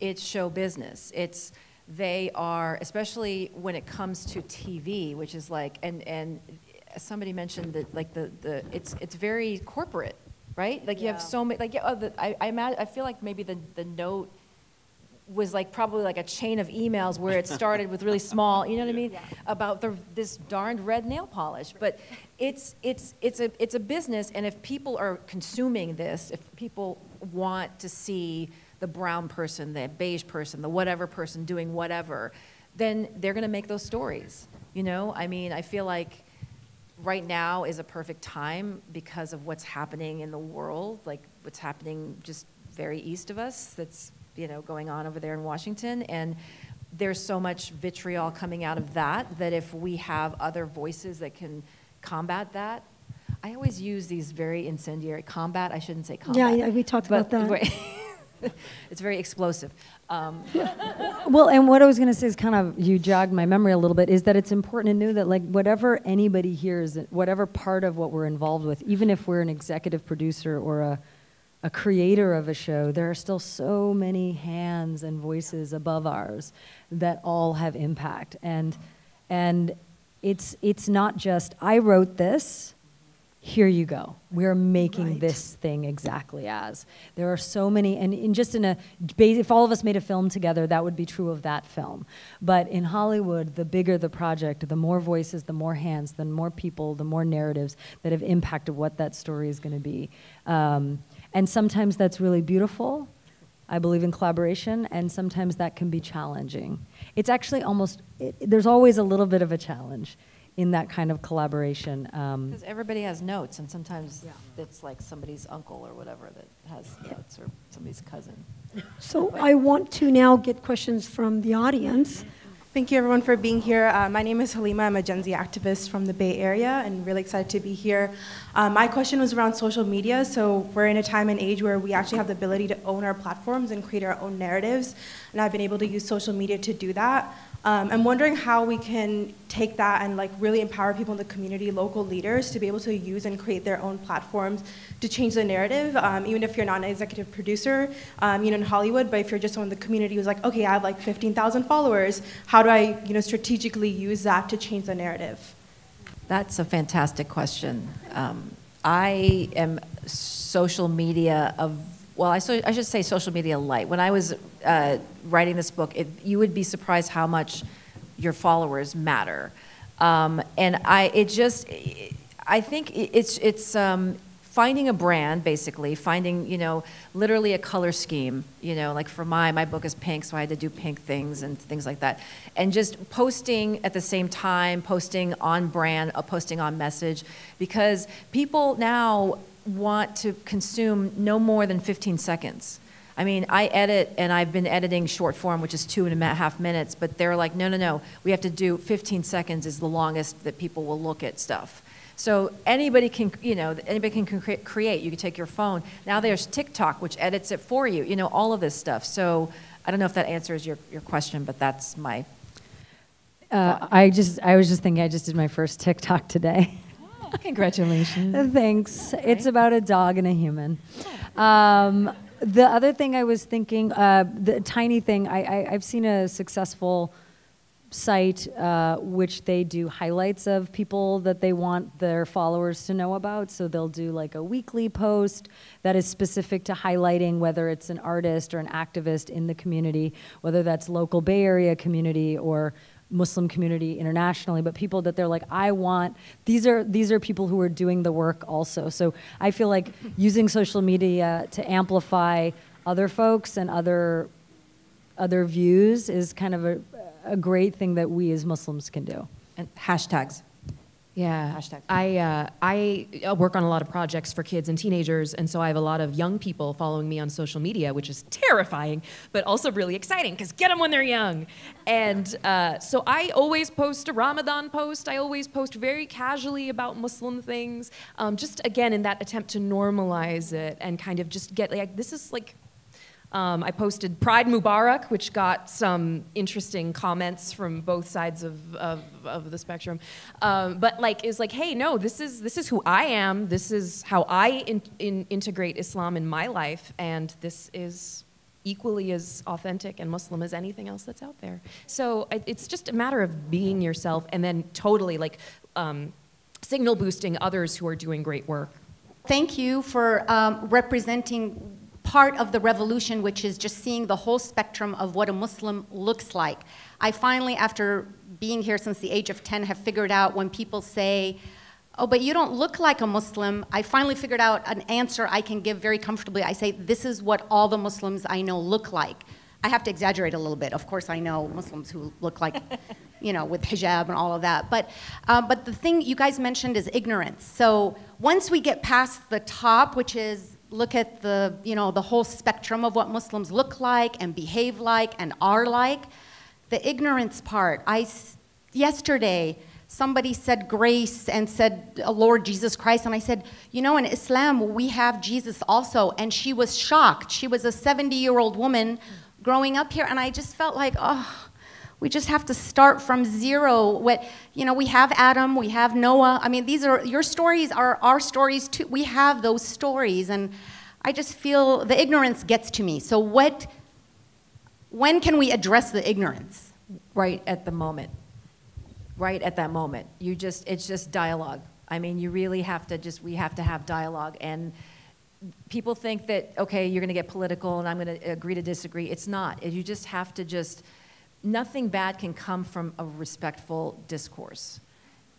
it's show business. It's they are especially when it comes to TV, which is like and and somebody mentioned that like the the it's it's very corporate, right? Like you have so many like yeah, oh, the, I I, imagine, I feel like maybe the the note was like probably like a chain of emails where it started with really small, you know what I mean, about the, this darned red nail polish. But it's it's it's a it's a business, and if people are consuming this, if people want to see the brown person, the beige person, the whatever person doing whatever, then they're going to make those stories. You know, I mean, I feel like right now is a perfect time because of what's happening in the world, like what's happening just very east of us that's, you know, going on over there in Washington. And there's so much vitriol coming out of that that if we have other voices that can combat that, I always use these very incendiary combat. I shouldn't say combat. yeah, yeah we talked about that. [laughs] [laughs] it's very explosive. Um, [laughs] Well, and what I was going to say is kind of you jogged my memory a little bit is that it's important to know that like whatever anybody hears, whatever part of what we're involved with, even if we're an executive producer or a a creator of a show, there are still so many hands and voices above ours that all have impact. And and it's it's not just I wrote this, here you go. We're making Right. this thing exactly as. There are so many, and in just in a, if all of us made a film together, that would be true of that film. But in Hollywood, the bigger the project, the more voices, the more hands, the more people, the more narratives that have impacted what that story is going to be. Um, and sometimes that's really beautiful. I believe in collaboration, and sometimes that can be challenging. It's actually almost, it, there's always a little bit of a challenge in that kind of collaboration. Um, Because everybody has notes, and sometimes it's like somebody's uncle or whatever that has notes, or somebody's cousin. So I want to now get questions from the audience. Thank you, everyone, for being here. Uh, my name is Halima. I'm a Gen Z activist from the Bay Area and really excited to be here. Uh, my question was around social media. So, we're in a time and age where we actually have the ability to own our platforms and create our own narratives. And I've been able to use social media to do that. Um, I'm wondering how we can take that and like really empower people in the community, local leaders, to be able to use and create their own platforms to change the narrative. Um, even if you're not an executive producer, um, you know, in Hollywood, but if you're just someone in the community who's like, okay, I have like 15,000 followers, how do I, you know, strategically use that to change the narrative? That's a fantastic question. Um, I am social media of, well, I, so, I should say social media light. When I was uh, writing this book, it, you would be surprised how much your followers matter. Um, and I, it just, I think it's, it's um, finding a brand, basically, finding, you know, literally a color scheme, you know, like for my, my book is pink, so I had to do pink things and things like that. And just posting at the same time, posting on brand, uh, posting on message, because people now want to consume no more than 15 seconds. I mean, I edit and I've been editing short form, which is two and a half minutes, but they're like, no, no, no, we have to do 15 seconds is the longest that people will look at stuff. So anybody can, you know, anybody can cre- create. You can take your phone. Now there's TikTok, which edits it for you. You know, all of this stuff. So I don't know if that answers your, your question, but that's my. Uh, I just, I was just thinking, I just did my first TikTok today. Congratulations. [laughs] Thanks. It's about a dog and a human. Um, the other thing I was thinking, uh, the tiny thing, I, I, I've seen a successful site, uh, which they do highlights of people that they want their followers to know about. So they'll do like a weekly post that is specific to highlighting whether it's an artist or an activist in the community, whether that's local Bay Area community or Muslim community internationally, but people that they're like, I want these are these are people who are doing the work also. So I feel like [laughs] using social media to amplify other folks and other other views is kind of a, a great thing that we as Muslims can do. And hashtags. Yeah, Hashtag. I uh, I uh, work on a lot of projects for kids and teenagers, and so I have a lot of young people following me on social media, which is terrifying, but also really exciting because get them when they're young. And uh, so I always post a Ramadan post. I always post very casually about Muslim things, um, just again in that attempt to normalize it and kind of just get like this is like um, I posted Pride Mubarak, which got some interesting comments from both sides of, of, of the spectrum. Um, but like, is like, hey, no, this is this is who I am. This is how I in, in, integrate Islam in my life, and this is equally as authentic and Muslim as anything else that's out there. So it- it's just a matter of being yourself, and then totally like um, signal boosting others who are doing great work. Thank you for um, representing part of the revolution, which is just seeing the whole spectrum of what a Muslim looks like. I finally, after being here since the age of 10, have figured out when people say, Oh, but you don't look like a Muslim. I finally figured out an answer I can give very comfortably. I say, This is what all the Muslims I know look like. I have to exaggerate a little bit. Of course, I know Muslims who look like, [laughs] you know, with hijab and all of that. But, uh, but the thing you guys mentioned is ignorance. So once we get past the top, which is look at the, you know, the whole spectrum of what Muslims look like and behave like and are like, the ignorance part. I, yesterday somebody said grace and said "Uh, Lord Jesus Christ, and I said, you know, in Islam we have Jesus also, and she was shocked. She was a 70-year-old woman growing up here, and I just felt like, oh. We just have to start from zero. What you know, we have Adam, we have Noah. I mean, these are your stories are our stories too. We have those stories, and I just feel the ignorance gets to me. So what? When can we address the ignorance? right at the moment right at that moment you just it's just dialogue i mean you really have to just we have to have dialogue and people think that okay you're going to get political and i'm going to agree to disagree it's not you just have to just nothing bad can come from a respectful discourse.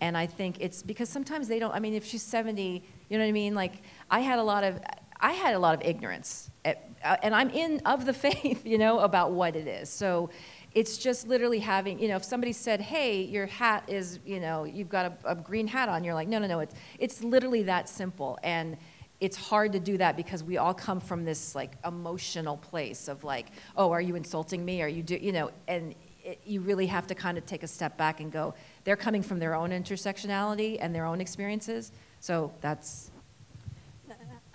And i think it's because sometimes they don't i mean if she's 70 you know what i mean? Like i had a lot of i had a lot of ignorance at, uh, and i'm in of the [laughs] faith you know about what it is. So it's just literally having you know if somebody said hey your hat is you know you've got a, a green hat on you're like no no no it's it's literally that simple. And it's hard to do that because we all come from this like emotional place of like oh are you insulting me are you do you know and it, you really have to kind of take a step back and go they're coming from their own intersectionality and their own experiences so that's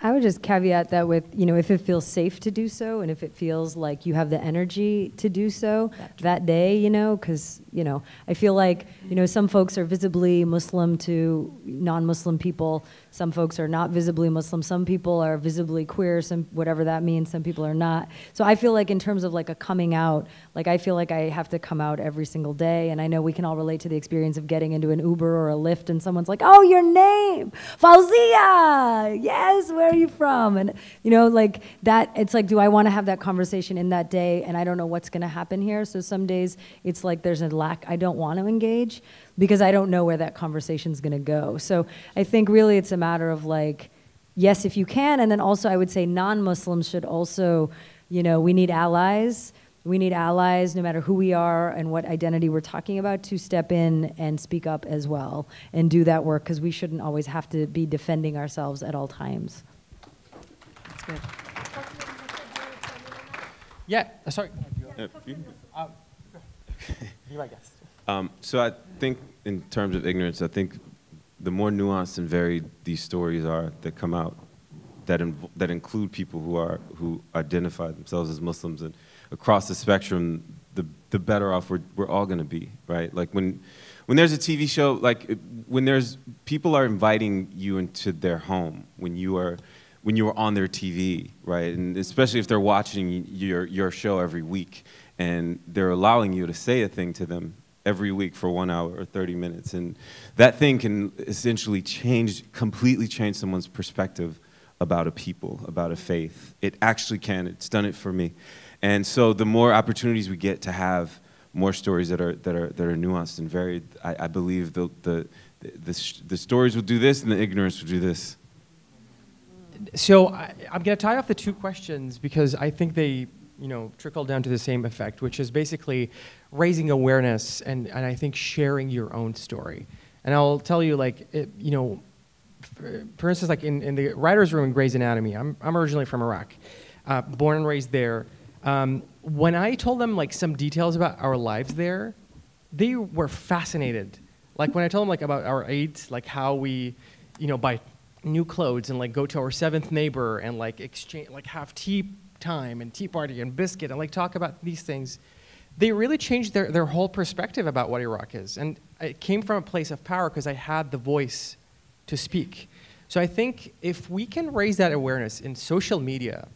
I would just caveat that with, you know, if it feels safe to do so and if it feels like you have the energy to do so that day, you know, because, you know, I feel like, you know, some folks are visibly Muslim to non Muslim people. Some folks are not visibly Muslim. Some people are visibly queer, some whatever that means. Some people are not. So I feel like, in terms of like a coming out, like I feel like I have to come out every single day. And I know we can all relate to the experience of getting into an Uber or a Lyft and someone's like, oh, your name, Fawzia. Yes, where are you from? And, you know, like that, it's like, do I want to have that conversation in that day? And I don't know what's going to happen here. So some days it's like there's a lack, I don't want to engage because I don't know where that conversation's going to go. So I think really it's a matter of like, yes, if you can. And then also, I would say non Muslims should also, you know, we need allies. We need allies, no matter who we are and what identity we're talking about, to step in and speak up as well and do that work because we shouldn't always have to be defending ourselves at all times. that's good Yeah, uh, sorry. Uh, you- [laughs] Be my guest. Um, so I think in terms of ignorance, I think the more nuanced and varied these stories are that come out, that that include people who are who identify themselves as Muslims and across the spectrum, the the better off we're we're all going to be, right? Like when when there's a TV show, like when there's people are inviting you into their home when you are when you are on their TV, right? And especially if they're watching your your show every week and they're allowing you to say a thing to them every week for one hour or 30 minutes. And that thing can essentially change, completely change someone's perspective about a people, about a faith. It actually can. It's done it for me. And so the more opportunities we get to have more stories that are, that are, that are nuanced and varied, I, I believe the, the, the, the stories will do this and the ignorance will do this. So I, I'm going to tie off the two questions because I think they, you know, trickle down to the same effect, which is basically raising awareness and, and I think sharing your own story. And I'll tell you, like, it, you know, for, for, instance, like in, in the writer's room in Grey's Anatomy, I'm, I'm originally from Iraq, uh, born and raised there. Um, when I told them like some details about our lives there, they were fascinated. Like when I told them like about our Eid, like how we, you know, buy new clothes and like go to our seventh neighbor and like exchange, like have tea time and tea party and biscuit and like talk about these things, they really changed their, their whole perspective about what Iraq is. And it came from a place of power because I had the voice to speak. So I think if we can raise that awareness in social media,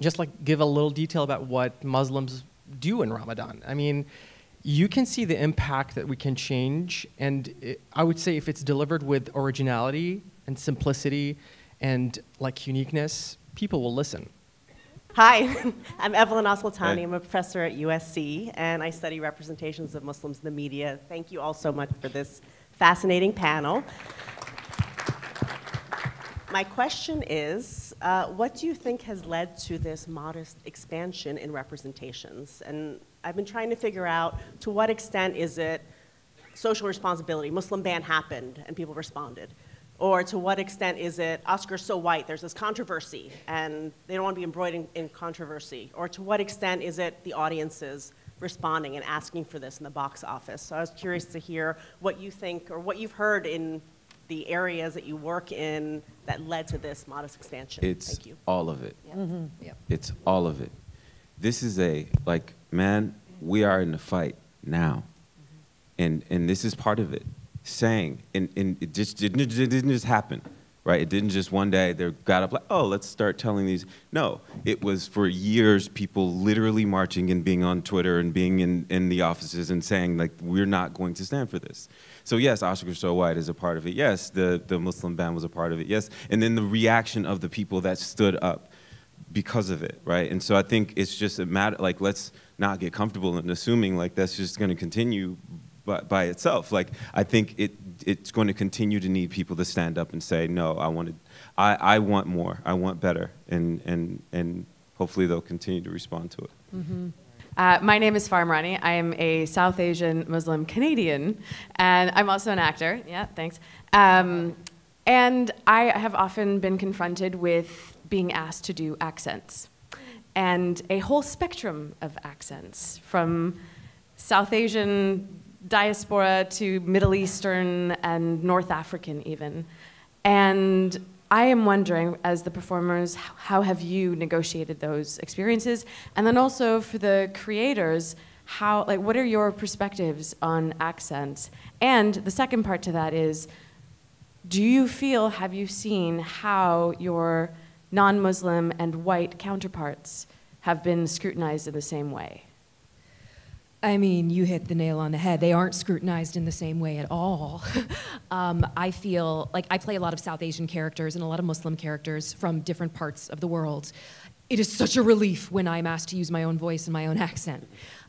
just like give a little detail about what Muslims do in Ramadan. I mean, you can see the impact that we can change, and it, I would say if it's delivered with originality and simplicity and like uniqueness, people will listen. Hi, [laughs] I'm Evelyn Alsultany. I'm a professor at USC, and I study representations of Muslims in the media. Thank you all so much for this fascinating panel. My question is, uh, what do you think has led to this modest expansion in representations? And I've been trying to figure out to what extent is it social responsibility, Muslim ban happened and people responded, or to what extent is it Oscar's so white, there's this controversy and they don't want to be embroidered in, in controversy, or to what extent is it the audiences responding and asking for this in the box office? So I was curious to hear what you think or what you've heard in the areas that you work in that led to this modest expansion? It's Thank you. all of it. Yeah. Mm-hmm. Yep. It's all of it. This is a, like, man, we are in the fight now. Mm-hmm. And, and this is part of it. Saying, and, and it just didn't, it didn't just happen right? It didn't just one day they got up like, oh, let's start telling these. No, it was for years people literally marching and being on Twitter and being in, in the offices and saying like, we're not going to stand for this. So yes, Oscar So White is a part of it. Yes, the, the Muslim ban was a part of it. Yes, and then the reaction of the people that stood up because of it, right? And so I think it's just a matter, like, let's not get comfortable in assuming like that's just going to continue by, by itself. Like, I think it it's going to continue to need people to stand up and say, no, I want to, I, I want more, I want better, and, and, and hopefully they'll continue to respond to it. Mm-hmm. Uh, my name is Farm I am a South Asian Muslim Canadian, and I'm also an actor. Yeah, thanks. Um, and I have often been confronted with being asked to do accents, and a whole spectrum of accents, from South Asian diaspora to Middle Eastern and North African even. And I am wondering, as the performers, how have you negotiated those experiences? And then also for the creators, how, like, what are your perspectives on accents? And the second part to that is, do you feel, have you seen how your non-Muslim and white counterparts have been scrutinized in the same way? I mean, you hit the nail on the head. They aren't scrutinized in the same way at all. [laughs] um, I feel like I play a lot of South Asian characters and a lot of Muslim characters from different parts of the world. It is such a relief when I'm asked to use my own voice and my own [laughs] accent.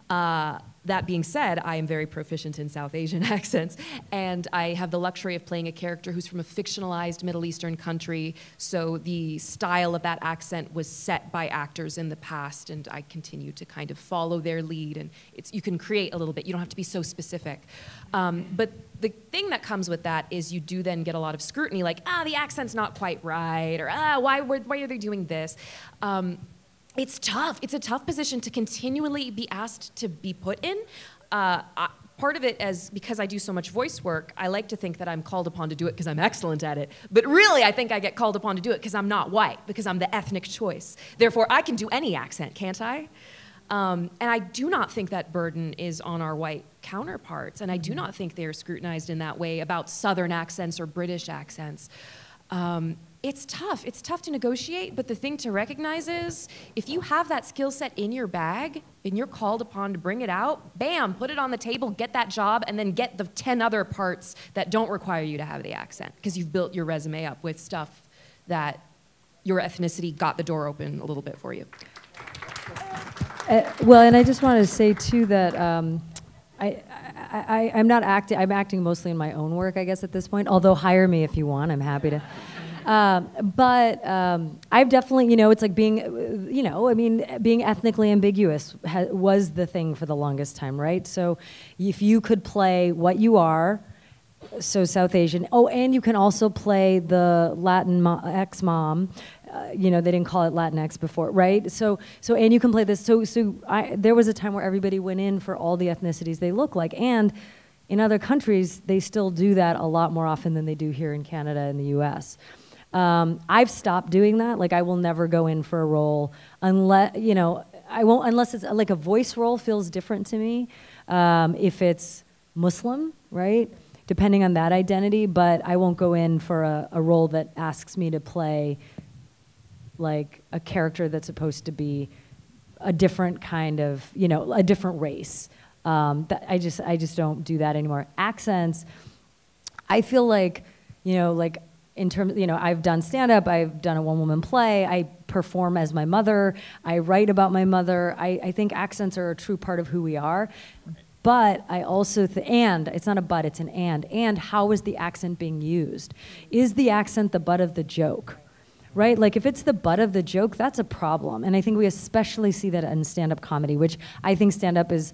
Uh, that being said, I am very proficient in South Asian [laughs] accents, and I have the luxury of playing a character who's from a fictionalized Middle Eastern country, so the style of that accent was set by actors in the past, and I continue to kind of follow their lead, and it's, you can create a little bit. You don't have to be so specific. Um, but the thing that comes with that is you do then get a lot of scrutiny, like, ah, the accent's not quite right, or ah, why, why are they doing this? Um, it's tough. It's a tough position to continually be asked to be put in. Uh, I, part of it as because I do so much voice work, I like to think that I'm called upon to do it because I'm excellent at it. But really, I think I get called upon to do it because I'm not white, because I'm the ethnic choice. Therefore, I can do any accent, can't I? Um, and I do not think that burden is on our white counterparts, and I do not think they are scrutinized in that way about Southern accents or British accents. Um, it's tough. It's tough to negotiate, but the thing to recognize is if you have that skill set in your bag and you're called upon to bring it out, bam, put it on the table, get that job, and then get the 10 other parts that don't require you to have the accent because you've built your resume up with stuff that your ethnicity got the door open a little bit for you. Uh, well, and I just wanted to say too that um, I, I, I, am not acting. I'm acting mostly in my own work, I guess, at this point. Although hire me if you want, I'm happy to. Um, but um, I've definitely, you know, it's like being, you know, I mean, being ethnically ambiguous was the thing for the longest time, right? So if you could play what you are, so South Asian. Oh, and you can also play the Latin mo- ex mom. Uh, you know, they didn't call it Latinx before, right? So, so, and you can play this. So, so I, there was a time where everybody went in for all the ethnicities they look like, and in other countries, they still do that a lot more often than they do here in Canada and the U.S. Um, I've stopped doing that. Like, I will never go in for a role unless, you know, I won't unless it's like a voice role feels different to me. Um, if it's Muslim, right? Depending on that identity, but I won't go in for a, a role that asks me to play like a character that's supposed to be a different kind of, you know, a different race. Um, that I just, I just don't do that anymore. Accents, I feel like, you know, like in terms, you know, I've done stand up, I've done a one woman play, I perform as my mother, I write about my mother. I, I think accents are a true part of who we are. But I also, th- and it's not a but, it's an and. And how is the accent being used? Is the accent the butt of the joke? Right? Like if it's the butt of the joke, that's a problem. And I think we especially see that in stand up comedy, which I think stand up is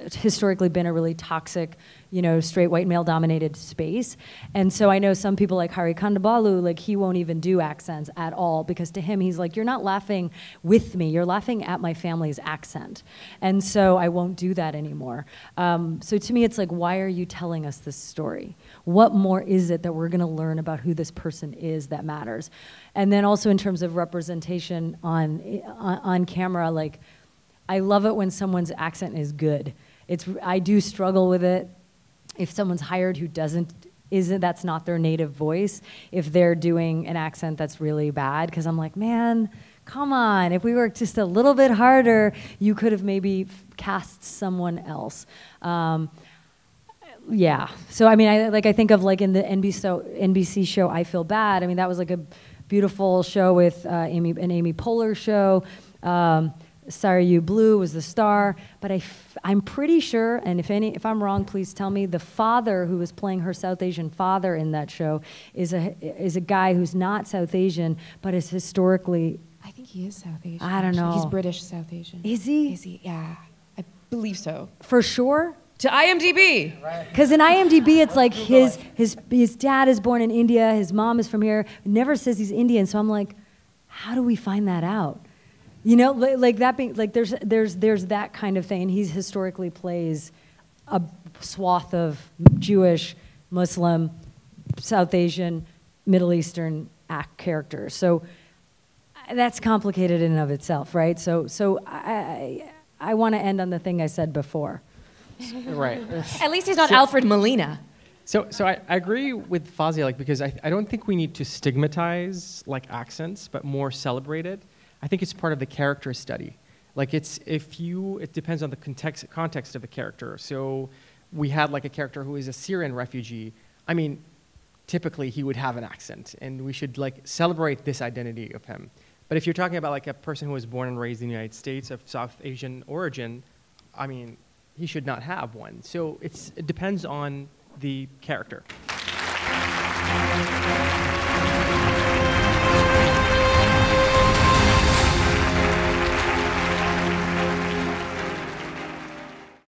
uh, historically been a really toxic, you know, straight white male dominated space. And so I know some people like Hari Kondabolu, like he won't even do accents at all because to him he's like, you're not laughing with me, you're laughing at my family's accent. And so I won't do that anymore. Um, so to me, it's like, why are you telling us this story? What more is it that we're going to learn about who this person is that matters? And then also in terms of representation on on, on camera, like. I love it when someone's accent is good it's I do struggle with it. If someone's hired who doesn't isn't that's not their native voice, if they're doing an accent that's really bad, because I'm like, man, come on, if we worked just a little bit harder, you could have maybe cast someone else. Um, yeah. So I mean, I like I think of like in the NBC, NBC show I Feel Bad. I mean, that was like a beautiful show with uh, Amy an Amy Poehler show. Um, Sarayu Blue was the star, but I f- I'm pretty sure, and if any, if I'm wrong, please tell me. The father who was playing her South Asian father in that show is a is a guy who's not South Asian, but is historically. I think he is South Asian. I don't know. He's British South Asian. Is he? Is he? Yeah, I believe so. For sure. To IMDb. Because in IMDb, [laughs] it's like his his his dad is born in India, his mom is from here. Never says he's Indian, so I'm like, how do we find that out? You know, like, like that being like there's there's there's that kind of thing, and he historically plays a swath of Jewish, Muslim, South Asian, Middle Eastern act characters. So that's complicated in and of itself, right? So so I I, I want to end on the thing I said before. [laughs] right. At least he's not so, Alfred Molina. So, so I, I agree with Fawzia, like, because I, I don't think we need to stigmatize, like, accents, but more celebrate it. I think it's part of the character study. Like it's if you, it depends on the context, context of the character. So we had like a character who is a Syrian refugee. I mean, typically he would have an accent, and we should like celebrate this identity of him. But if you're talking about like a person who was born and raised in the United States of South Asian origin, I mean, he should not have one. So it's, it depends on the character.